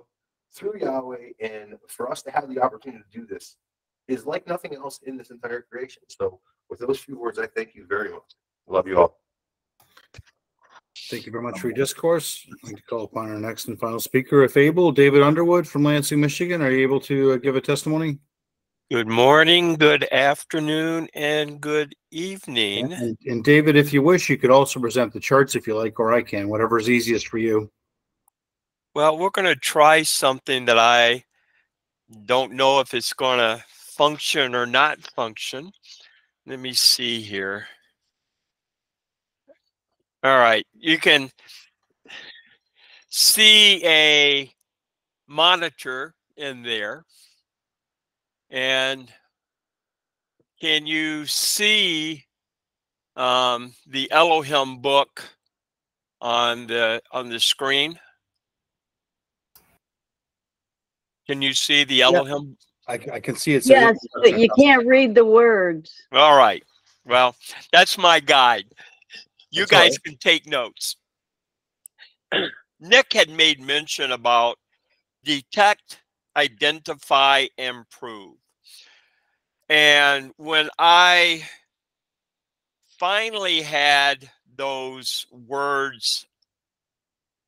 through Yahweh and for us to have the opportunity to do this is like nothing else in this entire creation. So with those few words, I thank you very much. Love you all. Thank you very much for your discourse. I'd like to call upon our next and final speaker, if able, David Underwood from Lansing, Michigan. Are you able to uh, give a testimony? Good morning, good afternoon, and good evening. And, and, David, if you wish, you could also present the charts if you like, or I can, whatever is easiest for you. Well, we're going to try something that I don't know if it's going to function or not function. Let me see here. All right, you can see a monitor in there. And can you see um, the Elohim book on the on the screen? Can you see the Elohim? Yep. I, I, can see it. Yes, but you can't read the words. All right. Well, that's my guide. You That's guys right. can take notes. Nick had made mention about detect, identify, improve. And when I finally had those words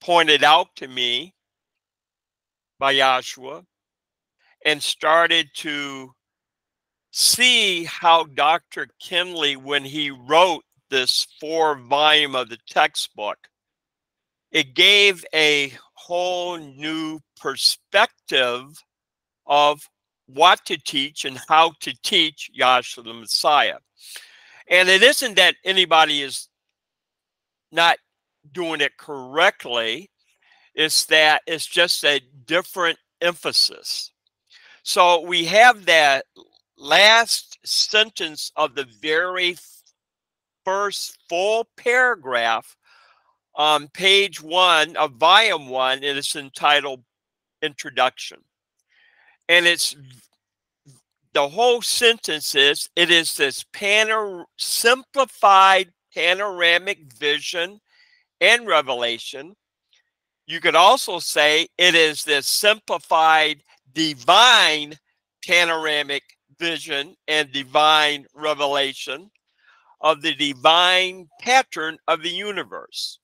pointed out to me by Yahshua and started to see how Dr. Kinley, when he wrote this four volume of the textbook, it gave a whole new perspective of what to teach and how to teach Yahshua the Messiah. And it isn't that anybody is not doing it correctly, it's that it's just a different emphasis. So we have that last sentence of the very first full paragraph on page one of volume one, and it's entitled Introduction. And it's the whole sentence is it is this panor- simplified panoramic vision and revelation. You could also say it is this simplified divine panoramic vision and divine revelation of the divine pattern of the universe.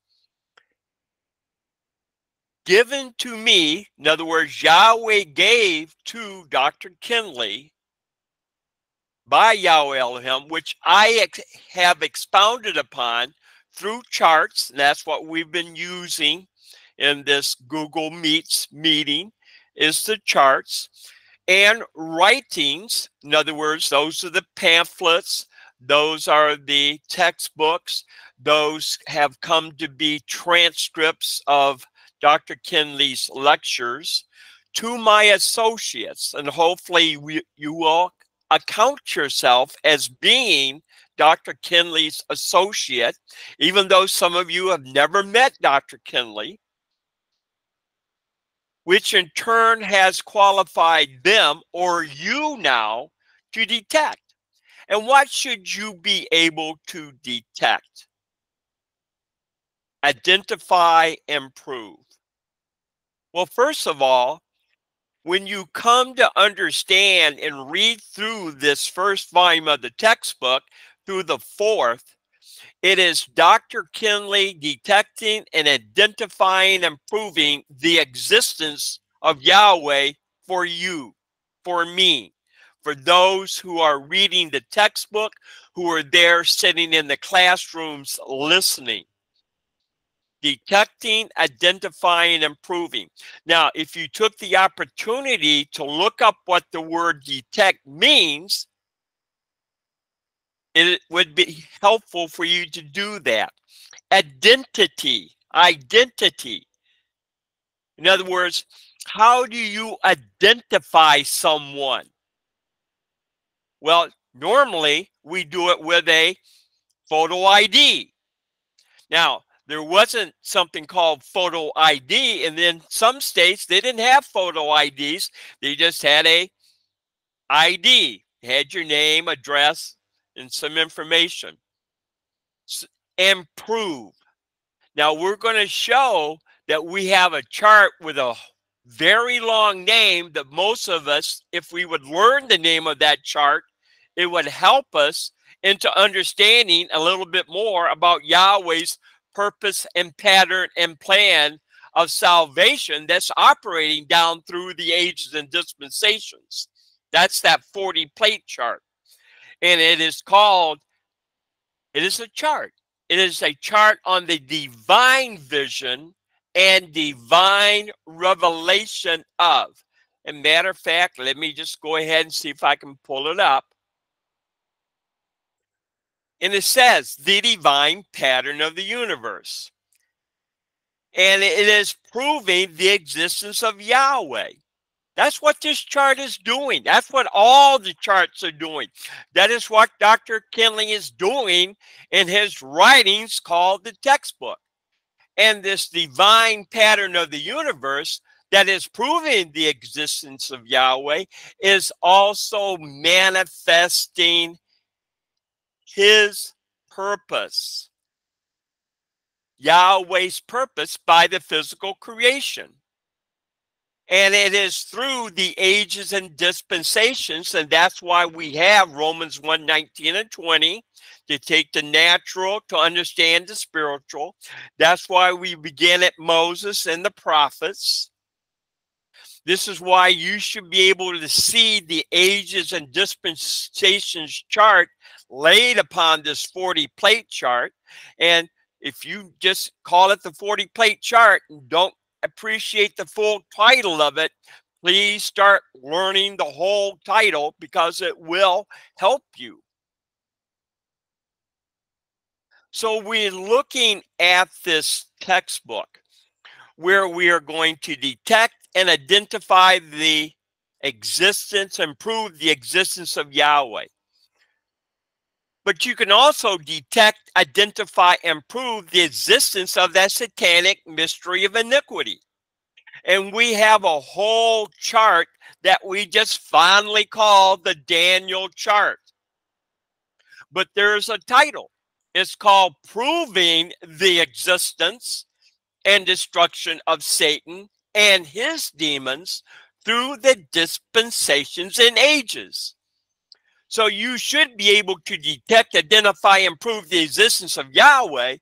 Given to me, in other words, Yahweh gave to Dr. Kinley by Yahweh Elohim, which I ex- have expounded upon through charts. And that's what we've been using in this Google Meets meeting is the charts and writings. In other words, those are the pamphlets, those are the textbooks, those have come to be transcripts of Dr. Kinley's lectures to my associates. And hopefully, we, you will account yourself as being Dr. Kinley's associate, even though some of you have never met Dr. Kinley, which in turn has qualified them or you now to detect. And what should you be able to detect? Identify and prove. Well, first of all, when you come to understand and read through this first volume of the textbook through the fourth, it is Dr. Kinley detecting and identifying and proving the existence of Yahweh for you, for me, for those who are reading the textbook, who are there sitting in the classrooms listening detecting, identifying, and proving. Now, if you took the opportunity to look up what the word detect means, it would be helpful for you to do that. Identity, identity. In other words, how do you identify someone? Well, normally we do it with a photo ID. Now, there wasn't something called photo ID. And then some states, they didn't have photo IDs. They just had a ID, had your name, address, and some information. And prove. Now we're going to show that we have a chart with a very long name that most of us, if we would learn the name of that chart, it would help us into understanding a little bit more about Yahweh's purpose and pattern and plan of salvation that's operating down through the ages and dispensations. That's that 40 plate chart. And it is called, it is a chart. It is a chart on the divine vision and divine revelation of. And matter of fact, let me just go ahead and see if I can pull it up. And it says the divine pattern of the universe. And it is proving the existence of Yahweh. That's what this chart is doing. That's what all the charts are doing. That is what Dr. Kinley is doing in his writings called the textbook. And this divine pattern of the universe that is proving the existence of Yahweh is also manifesting his purpose. Yahweh's purpose by the physical creation. And it is through the ages and dispensations, and that's why we have Romans 1 19 and 20 to take the natural to understand the spiritual. That's why we begin at Moses and the prophets. This is why you should be able to see the ages and dispensations chart laid upon this 40 plate chart. And if you just call it the 40 plate chart and don't appreciate the full title of it, please start learning the whole title because it will help you. So we're looking at this textbook where we are going to detect and identify the existence and prove the existence of Yahweh. But you can also detect, identify, and prove the existence of that satanic mystery of iniquity. And we have a whole chart that we just fondly call the Daniel chart. But there's a title. It's called Proving the Existence and Destruction of Satan and His Demons through the Dispensations and Ages. So you should be able to detect, identify, and prove the existence of Yahweh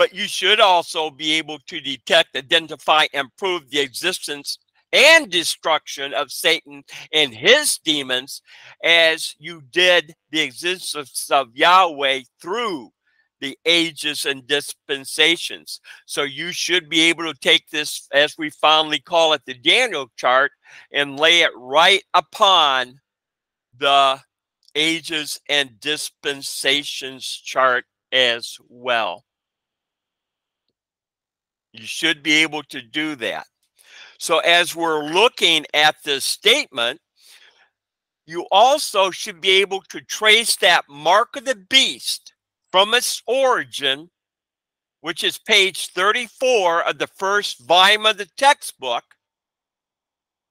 but you should also be able to detect, identify, and prove the existence and destruction of Satan and his demons as you did the existence of Yahweh through the ages and dispensations. So you should be able to take this, as we fondly call it, the Daniel chart, and lay it right upon the ages and dispensations chart as well. You should be able to do that. So as we're looking at this statement, you also should be able to trace that mark of the beast from its origin, which is page 34 of the first volume of the textbook.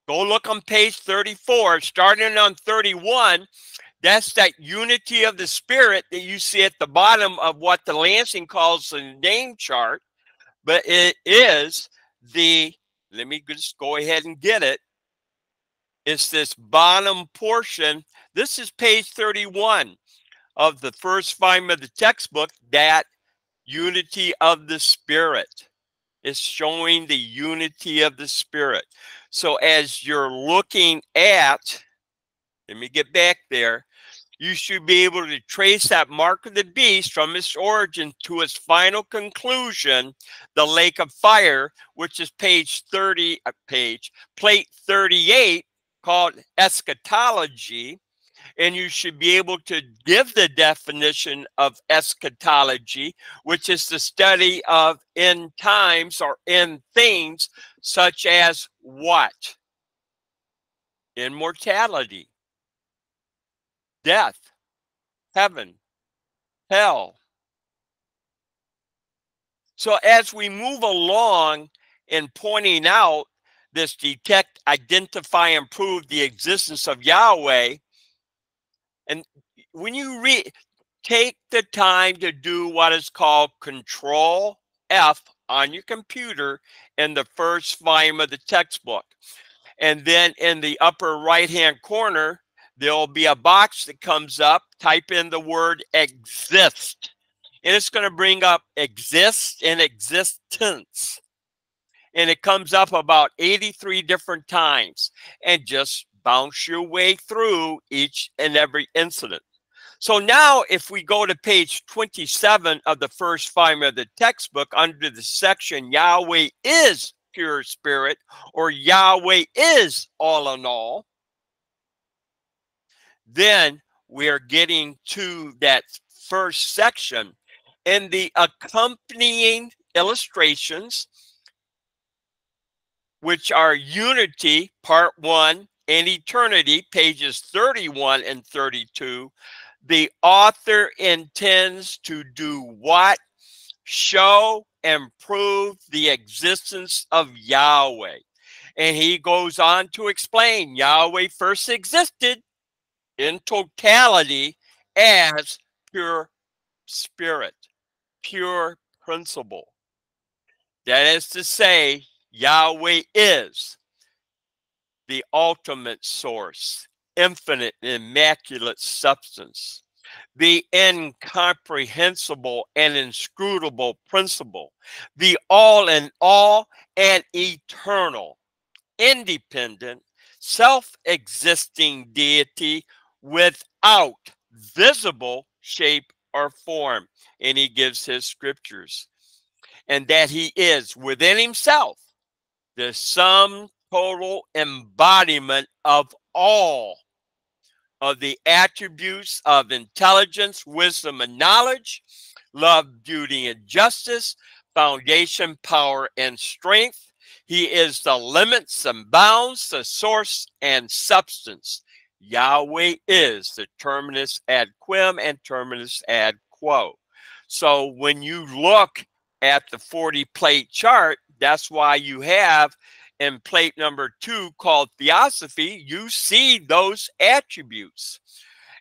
Go look on page 34, starting on 31. That's that unity of the spirit that you see at the bottom of what the Lansing calls the name chart but it is the, let me just go ahead and get it. It's this bottom portion. This is page 31 of the first volume of the textbook, that unity of the Spirit. is showing the unity of the Spirit. So as you're looking at, let me get back there you should be able to trace that mark of the beast from its origin to its final conclusion, the lake of fire, which is page 30, uh, page, plate 38, called eschatology. And you should be able to give the definition of eschatology, which is the study of end times or end things, such as what? Immortality death, heaven, hell. So as we move along in pointing out this detect, identify, and prove the existence of Yahweh, and when you read, take the time to do what is called Control F on your computer in the first volume of the textbook. And then in the upper right hand corner, there'll be a box that comes up. Type in the word exist, and it's going to bring up exist and existence. And it comes up about 83 different times, and just bounce your way through each and every incident. So now, if we go to page 27 of the first volume of the textbook under the section Yahweh is pure spirit or Yahweh is all in all, then we are getting to that first section and the accompanying illustrations, which are Unity, Part 1, and Eternity, pages 31 and 32. The author intends to do what? Show and prove the existence of Yahweh. And he goes on to explain Yahweh first existed in totality as pure spirit, pure principle. That is to say, Yahweh is the ultimate source, infinite, immaculate substance, the incomprehensible and inscrutable principle, the all in all and eternal, independent, self existing deity without visible shape or form. And he gives his scriptures. And that he is within himself the sum total embodiment of all of the attributes of intelligence, wisdom, and knowledge, love, beauty, and justice, foundation, power, and strength. He is the limits and bounds, the source and substance. Yahweh is the terminus ad quem and terminus ad quo. So when you look at the 40 plate chart, that's why you have in plate number two called Theosophy, you see those attributes.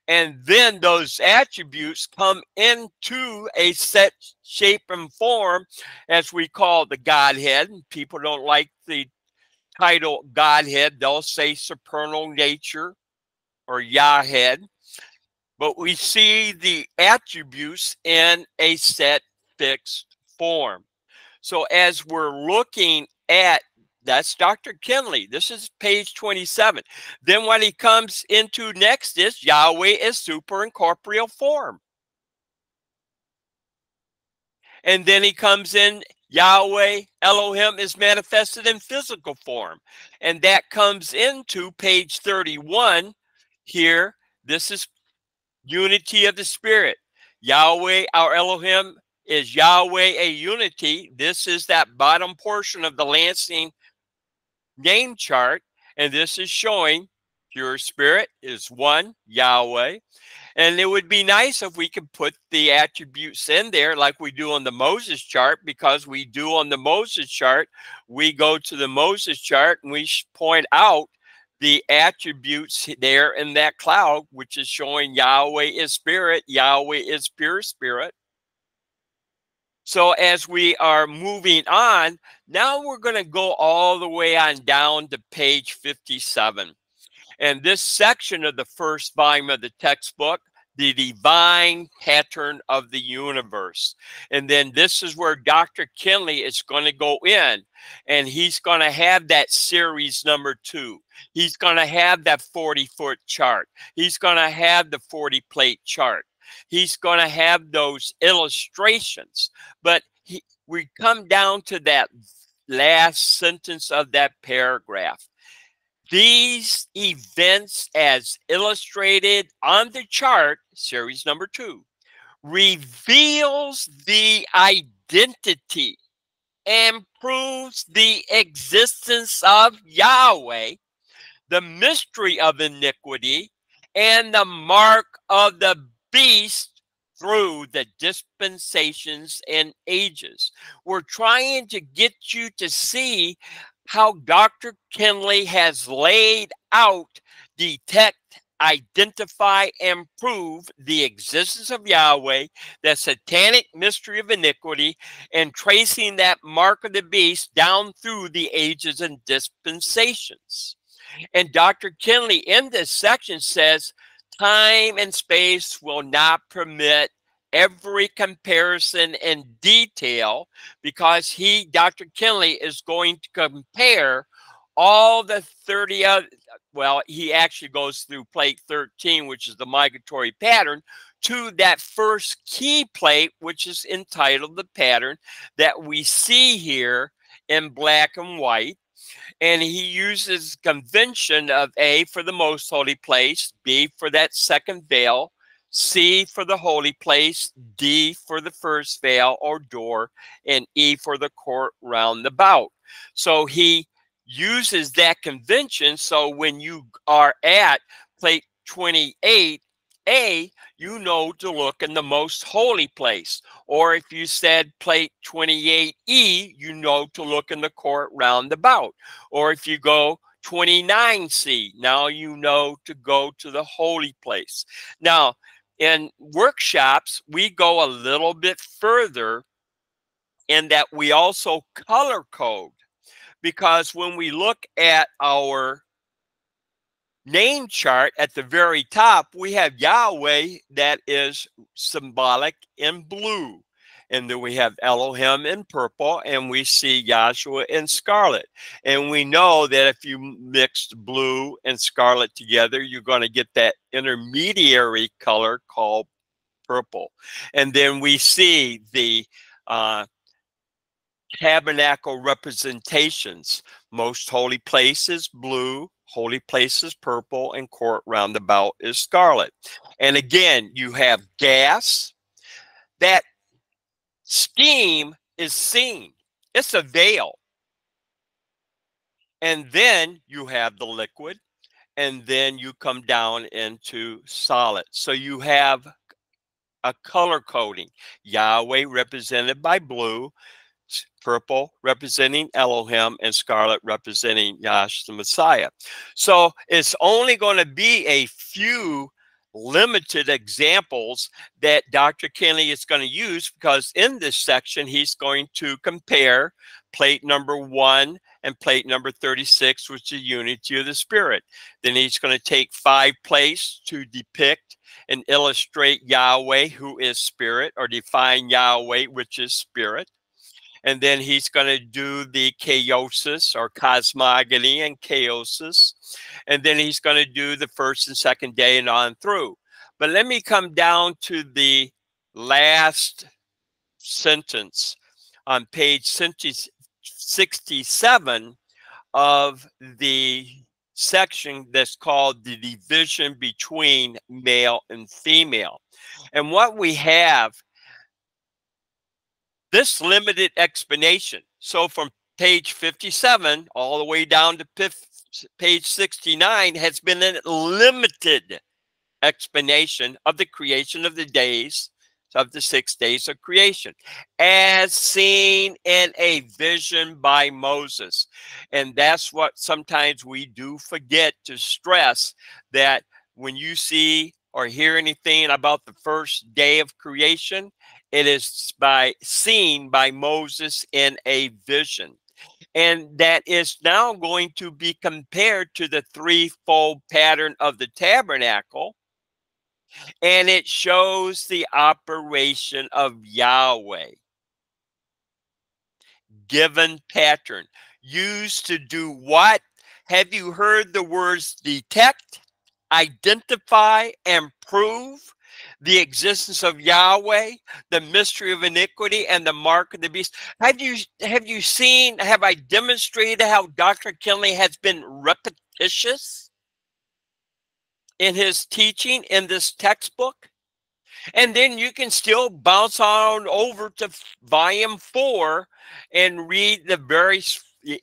And then those attributes come into a set shape and form, as we call the Godhead. People don't like the title Godhead, they'll say supernal nature or Yahhead. But we see the attributes in a set fixed form. So as we're looking at that's Dr. Kinley. This is page 27. Then what he comes into next is Yahweh is super incorporeal form. And then he comes in Yahweh Elohim is manifested in physical form. And that comes into page 31 here. This is unity of the spirit. Yahweh, our Elohim, is Yahweh a unity. This is that bottom portion of the Lansing name chart. And this is showing pure spirit is one, Yahweh. And it would be nice if we could put the attributes in there like we do on the Moses chart, because we do on the Moses chart. We go to the Moses chart and we point out the attributes there in that cloud, which is showing Yahweh is spirit, Yahweh is pure spirit. So as we are moving on, now we're going to go all the way on down to page 57. And this section of the first volume of the textbook, the divine pattern of the universe. And then this is where Dr. Kinley is going to go in and he's going to have that series number two. He's going to have that 40 foot chart. He's going to have the 40 plate chart. He's going to have those illustrations. But he, we come down to that last sentence of that paragraph. These events, as illustrated on the chart, series number two, reveals the identity and proves the existence of Yahweh, the mystery of iniquity, and the mark of the beast through the dispensations and ages. We're trying to get you to see how Dr. Kinley has laid out, detect, identify, and prove the existence of Yahweh, the satanic mystery of iniquity, and tracing that mark of the beast down through the ages and dispensations. And Dr. Kinley in this section says, time and space will not permit every comparison in detail because he, Dr. Kinley, is going to compare all the 30 other, well, he actually goes through plate 13, which is the migratory pattern, to that first key plate, which is entitled the pattern that we see here in black and white and he uses convention of A for the most holy place, B for that second veil, C for the holy place, D for the first veil or door, and E for the court round about. So he uses that convention. So when you are at plate 28, A, you know to look in the most holy place. Or if you said plate 28E, you know to look in the court roundabout. Or if you go 29C, now you know to go to the holy place. Now, in workshops, we go a little bit further in that we also color code because when we look at our name chart at the very top, we have Yahweh that is symbolic in blue. And then we have Elohim in purple, and we see Yahshua in scarlet. And we know that if you mix blue and scarlet together, you're going to get that intermediary color called purple. And then we see the uh, tabernacle representations. Most holy places, blue, holy places purple, and court roundabout is scarlet. And again, you have gas. That steam is seen. It's a veil. And then you have the liquid, and then you come down into solid. So you have a color coding. Yahweh represented by blue, purple representing Elohim, and scarlet representing Yahshua the Messiah. So it's only going to be a few limited examples that Dr. Kinley is going to use because in this section he's going to compare plate number one and plate number 36, which is unity of the spirit. Then he's going to take five plates to depict and illustrate Yahweh, who is spirit, or define Yahweh, which is spirit. And then he's going to do the chaosis or cosmogony and chaosis. And then he's going to do the first and second day and on through. But let me come down to the last sentence on page 67 of the section that's called the division between male and female. And what we have, this limited explanation. So from page 57 all the way down to page 69 has been a limited explanation of the creation of the days of the six days of creation, as seen in a vision by Moses. And that's what sometimes we do forget to stress that when you see or hear anything about the first day of creation, it is by seen by Moses in a vision. And that is now going to be compared to the threefold pattern of the tabernacle and it shows the operation of Yahweh. Given pattern used to do what? Have you heard the words detect, identify, and prove? The existence of Yahweh, the mystery of iniquity, and the mark of the beast. Have you have you seen? Have I demonstrated how Dr. Kinley has been repetitious? in his teaching in this textbook. And then you can still bounce on over to volume four and read the very,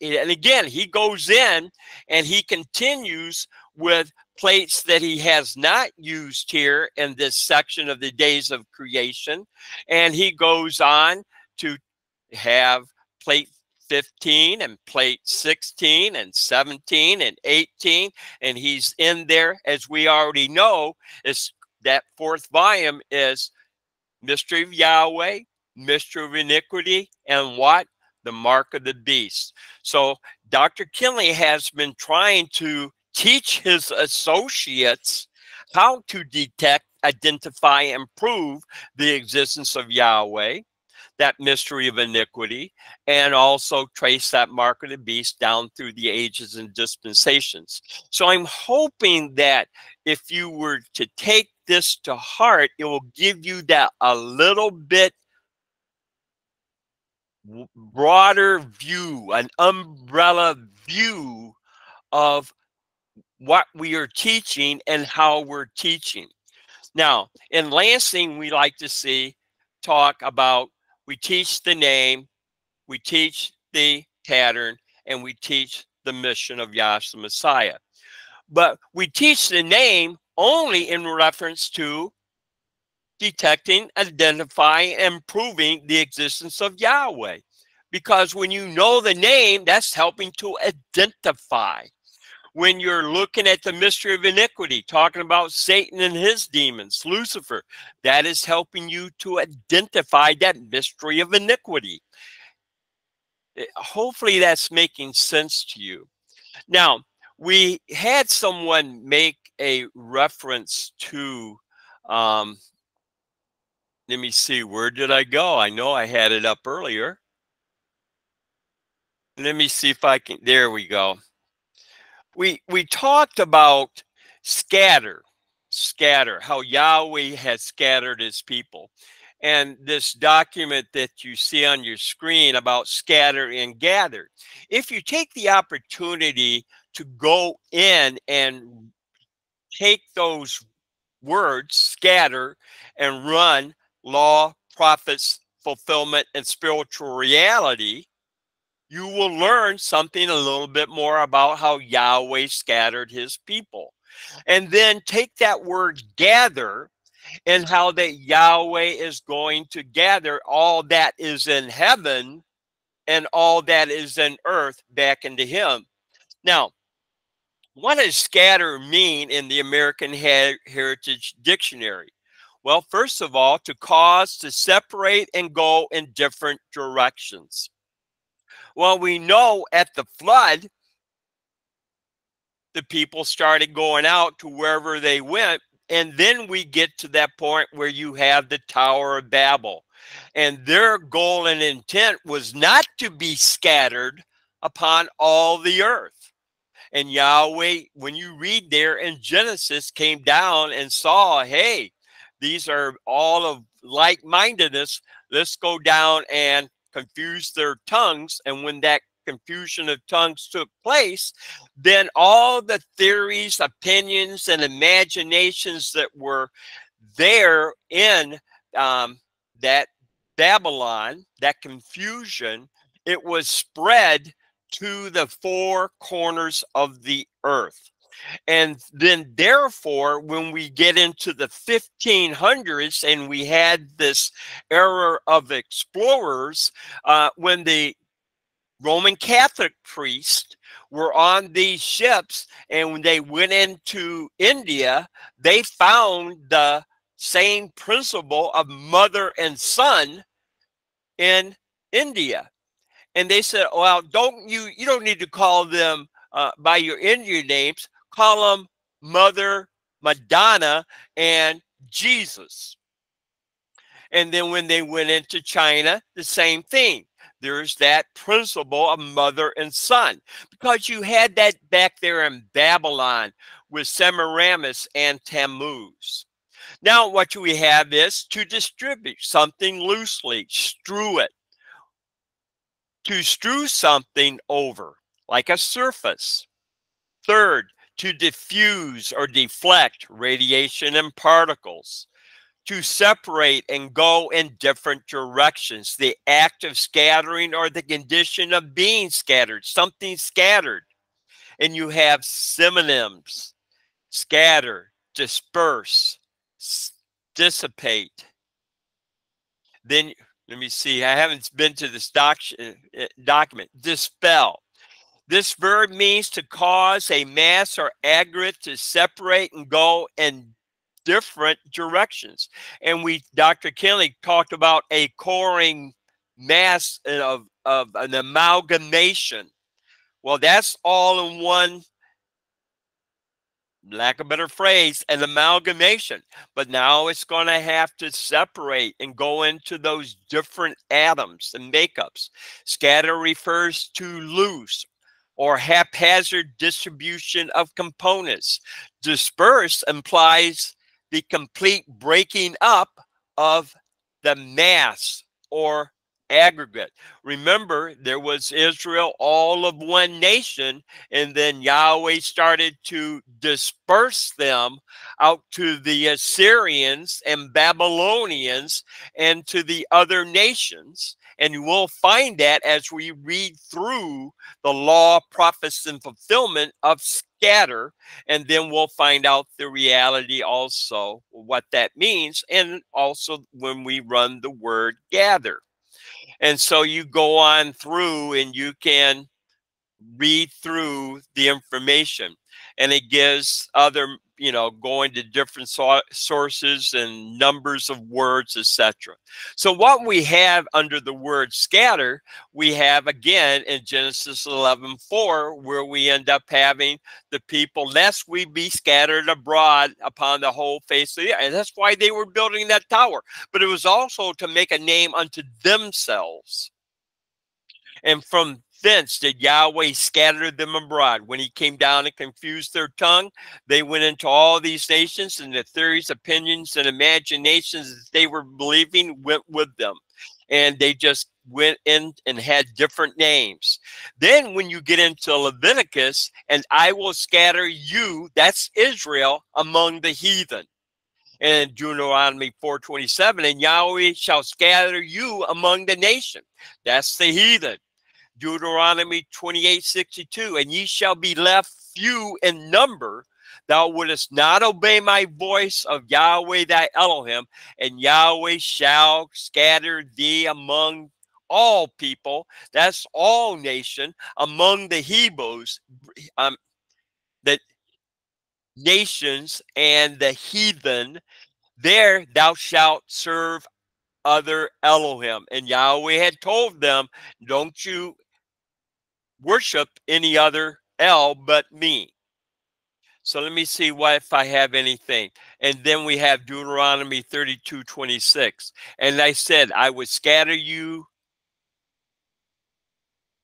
and again, he goes in and he continues with plates that he has not used here in this section of the days of creation. And he goes on to have plate 15 and plate 16 and 17 and 18 and he's in there as we already know is that fourth volume is mystery of yahweh mystery of iniquity and what the mark of the beast so dr kinley has been trying to teach his associates how to detect identify and prove the existence of yahweh that mystery of iniquity and also trace that mark of the beast down through the ages and dispensations. So I'm hoping that if you were to take this to heart, it will give you that a little bit broader view, an umbrella view of what we are teaching and how we're teaching. Now, in Lansing, we like to see talk about we teach the name, we teach the pattern, and we teach the mission of Yahshua Messiah. But we teach the name only in reference to detecting, identifying, and proving the existence of Yahweh. Because when you know the name, that's helping to identify when you're looking at the mystery of iniquity, talking about Satan and his demons, Lucifer, that is helping you to identify that mystery of iniquity. Eh, hopefully, that's making sense to you. Now, we had someone make a reference to, um, let me see, where did I go? I know I had it up earlier. Let me see if I can, there we go we we talked about scatter scatter how yahweh has scattered his people. And this document that you see on your screen about scatter and gather. If you take the opportunity to go in and take those words scatter and run law prophets fulfillment and spiritual reality you will learn something a little bit more about how Yahweh scattered his people. And then take that word gather and how that Yahweh is going to gather all that is in heaven and all that is in earth back into him. Now, what does scatter mean in the American Her- Heritage Dictionary? Well, first of all, to cause to separate and go in different directions. Well, we know at the flood, the people started going out to wherever they went. And then we get to that point where you have the Tower of Babel. And their goal and intent was not to be scattered upon all the earth. And Yahweh, when you read there in Genesis, came down and saw, hey, these are all of like mindedness. Let's go down and confuse their tongues. And when that confusion of tongues took place, then all the theories, opinions, and imaginations that were there in um, that Babylon, that confusion, it was spread to the four corners of the earth. And then, therefore, when we get into the 1500s and we had this era of explorers, uh, when the Roman Catholic priests were on these ships, and when they went into India, they found the same principle of mother and son in India. And they said, well, don't you, you don't need to call them uh, by your Indian names, call them Mother, Madonna, and Jesus. And then when they went into China, the same thing. There's that principle of mother and son because you had that back there in Babylon with Semiramis and Tammuz. Now, what we have is to distribute something loosely, strew it. To strew something over, like a surface. Third, to diffuse or deflect radiation and particles. To separate and go in different directions. The act of scattering or the condition of being scattered, something scattered. And you have synonyms scatter, disperse, dissipate. Then let me see. I haven't been to this doc, uh, document. Dispel. This verb means to cause a mass or aggregate to separate and go in different directions. And we, Dr. Kinley, talked about a coring mass of, of an amalgamation. Well, that's all in one lack of a better phrase, an amalgamation. But now it's going to have to separate and go into those different atoms and makeups. Scatter refers to loose or haphazard distribution of components. Disperse implies the complete breaking up of the mass or aggregate. Remember, there was Israel, all of one nation, and then Yahweh started to disperse them out to the Assyrians and Babylonians and to the other nations. And we'll find that as we read through the law, prophets, and fulfillment of scatter. And then we'll find out the reality also, what that means. And also when we run the word gather. And so you go on through and you can read through the information. And it gives other you know going to different so sources and numbers of words etc so what we have under the word scatter we have again in genesis 11 4 where we end up having the people lest we be scattered abroad upon the whole face of the earth. And that's why they were building that tower. But it was also to make a name unto themselves. And from thence did Yahweh scatter them abroad. When he came down and confused their tongue, they went into all these nations, and the theories, opinions, and imaginations that they were believing went with them. And they just went in and had different names. Then, when you get into Leviticus, and I will scatter you, that's Israel, among the heathen and Deuteronomy 4:27, and Yahweh shall scatter you among the nation. That's the heathen. Deuteronomy 28 62, and ye shall be left few in number. Thou wouldest not obey my voice of Yahweh thy Elohim, and Yahweh shall scatter thee among all people, that's all nation among the Hebrews, um, the nations and the heathen, there thou shalt serve other Elohim. And Yahweh had told them, Don't you worship any other El but me. So let me see what if I have anything. And then we have Deuteronomy 32 26. And I said, I would scatter you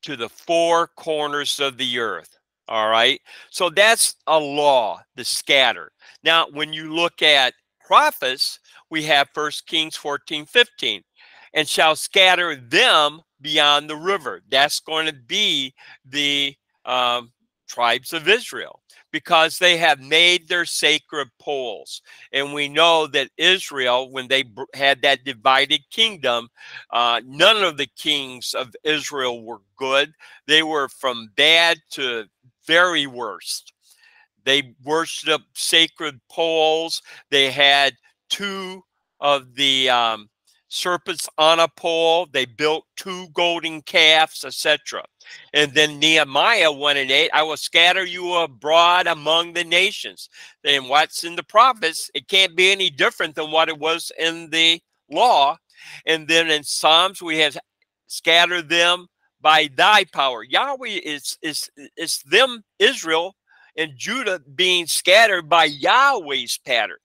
to the four corners of the earth. All right. So that's a law, the scatter. Now, when you look at prophets, we have First Kings 14 15 and shall scatter them beyond the river. That's going to be the um, tribes of Israel because they have made their sacred poles. And we know that Israel, when they had that divided kingdom, uh, none of the kings of Israel were good. They were from bad to very worst. They worshiped sacred poles. They had two of the um, serpents on a pole. They built two golden calves, etc. And then Nehemiah 1 and 8, I will scatter you abroad among the nations. And what's in the prophets, it can't be any different than what it was in the law. And then in Psalms, we have scattered them by thy power. Yahweh is is is them, Israel and Judah being scattered by Yahweh's pattern.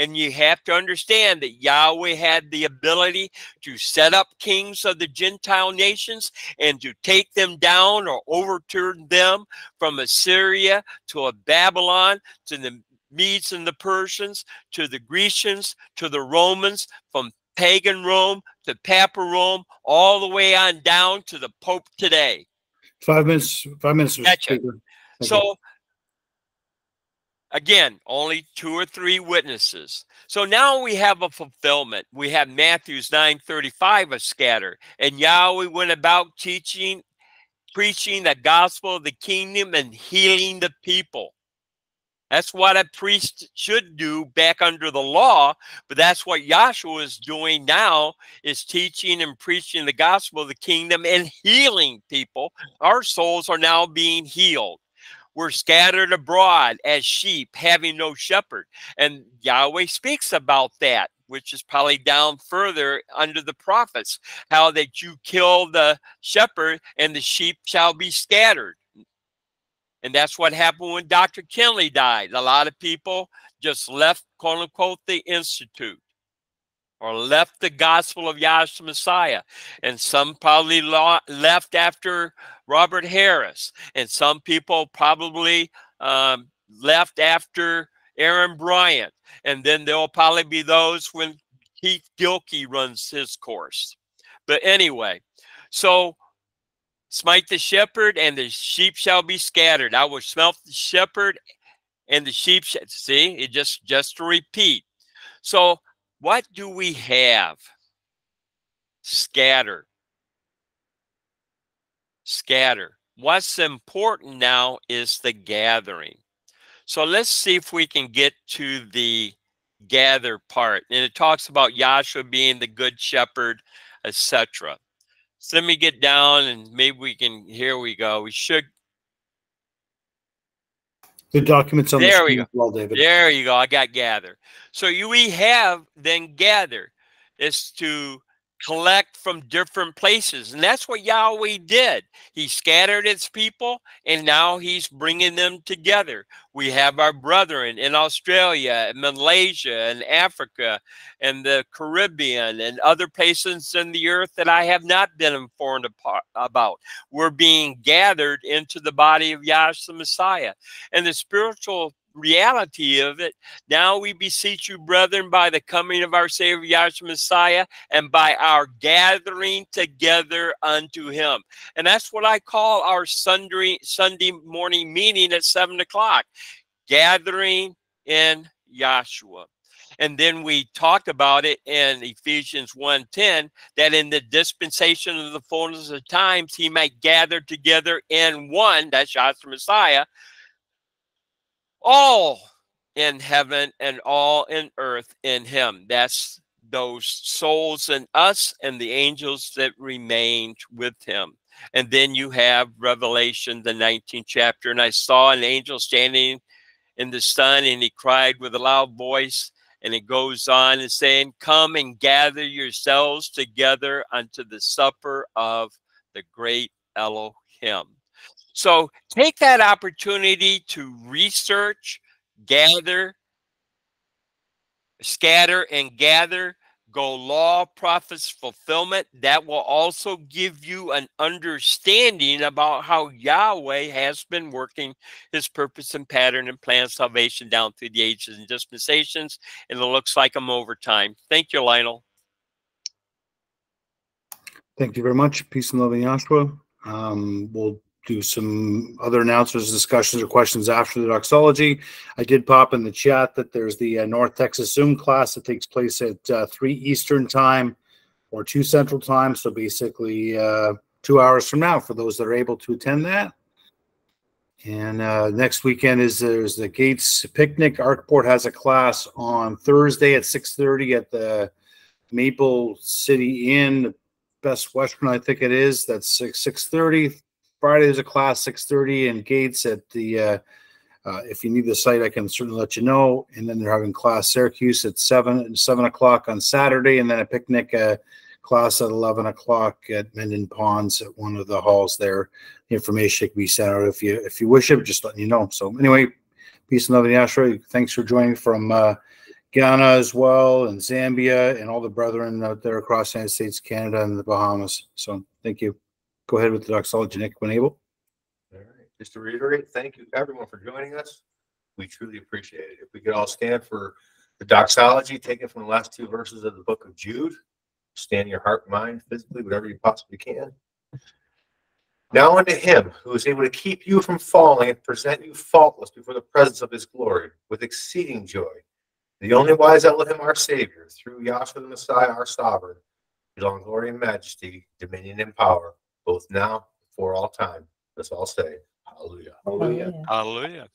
And you have to understand that Yahweh had the ability to set up kings of the Gentile nations and to take them down or overturn them from Assyria to a Babylon to the Medes and the Persians to the Grecians to the Romans from pagan Rome to Papa Rome all the way on down to the Pope today. Five minutes. Five minutes. Gotcha. So Again, only two or three witnesses. So now we have a fulfillment. We have Matthew's 9:35 a scatter. And Yahweh went about teaching, preaching the gospel of the kingdom and healing the people. That's what a priest should do back under the law, but that's what Yahshua is doing now is teaching and preaching the gospel of the kingdom and healing people. Our souls are now being healed were scattered abroad as sheep, having no shepherd. And Yahweh speaks about that, which is probably down further under the prophets, how that you kill the shepherd and the sheep shall be scattered. And that's what happened when Dr. Kinley died. A lot of people just left, quote unquote, the Institute or left the gospel of Yahshua Messiah. And some probably left after Robert Harris. And some people probably um, left after Aaron Bryant. And then there'll probably be those when Keith Gilkey runs his course. But anyway, so smite the shepherd and the sheep shall be scattered. I will smelt the shepherd and the sheep. See, it just just to repeat. So what do we have? Scatter. Scatter. What's important now is the gathering. So let's see if we can get to the gather part. And it talks about Yahshua being the good shepherd, etc. So let me get down and maybe we can, here we go. We should the documents on there the we go. well, David. There you go. I got gather. So you, we have then gather is to collect from different places. And that's what Yahweh did. He scattered its people and now he's bringing them together. We have our brethren in Australia, and Malaysia, and Africa, and the Caribbean, and other places in the earth that I have not been informed about. We're being gathered into the body of Yahshua Messiah. And the spiritual reality of it. Now we beseech you, brethren, by the coming of our Savior Yahshua Messiah and by our gathering together unto him. And that's what I call our Sunday, Sunday morning meeting at seven o'clock. Gathering in Yahshua. And then we talked about it in Ephesians 1:10 that in the dispensation of the fullness of times he might gather together in one, that's Yahshua Messiah, all in heaven and all in earth in him. That's those souls in us and the angels that remained with him. And then you have Revelation, the 19th chapter. And I saw an angel standing in the sun, and he cried with a loud voice. And it goes on and saying, Come and gather yourselves together unto the supper of the great Elohim. So take that opportunity to research, gather, scatter, and gather go law, prophets, fulfillment. That will also give you an understanding about how Yahweh has been working his purpose and pattern and plan salvation down through the ages and dispensations. And it looks like I'm over time. Thank you, Lionel. Thank you very much. Peace and love in Yahshua. Um, we'll do some other announcements, discussions, or questions after the doxology. I did pop in the chat that there's the uh, North Texas Zoom class that takes place at uh, 3 Eastern Time or 2 Central Time. So basically, uh, two hours from now for those that are able to attend that. And uh, next weekend is there's the Gates Picnic. Arkport has a class on Thursday at 6:30 at the Maple City Inn, Best Western, I think it is. That's 6 6:30. Friday there's a class 6:30 in Gates at the. Uh, uh, if you need the site, I can certainly let you know. And then they're having class Syracuse at seven seven o'clock on Saturday, and then a picnic uh, class at eleven o'clock at Mendon Ponds at one of the halls there. The information can be sent out if you if you wish it. Just letting you know. So anyway, peace and love in Yahshua. Thanks for joining from uh, Ghana as well, and Zambia, and all the brethren out there across the United States, Canada, and the Bahamas. So thank you. Go ahead with the doxology, Nick, when able. All right. Just to reiterate, thank you everyone for joining us. We truly appreciate it. If we could all stand for the doxology, taken from the last two verses of the book of Jude. Stand your heart, mind, physically, whatever you possibly can. Now unto him who is able to keep you from falling and present you faultless before the presence of his glory with exceeding joy. The only wise Elohim, our Savior, through Yahshua the Messiah, our sovereign, belong glory and majesty, dominion and power, both now for all time. Let's all say, Hallelujah. Hallelujah. Hallelujah.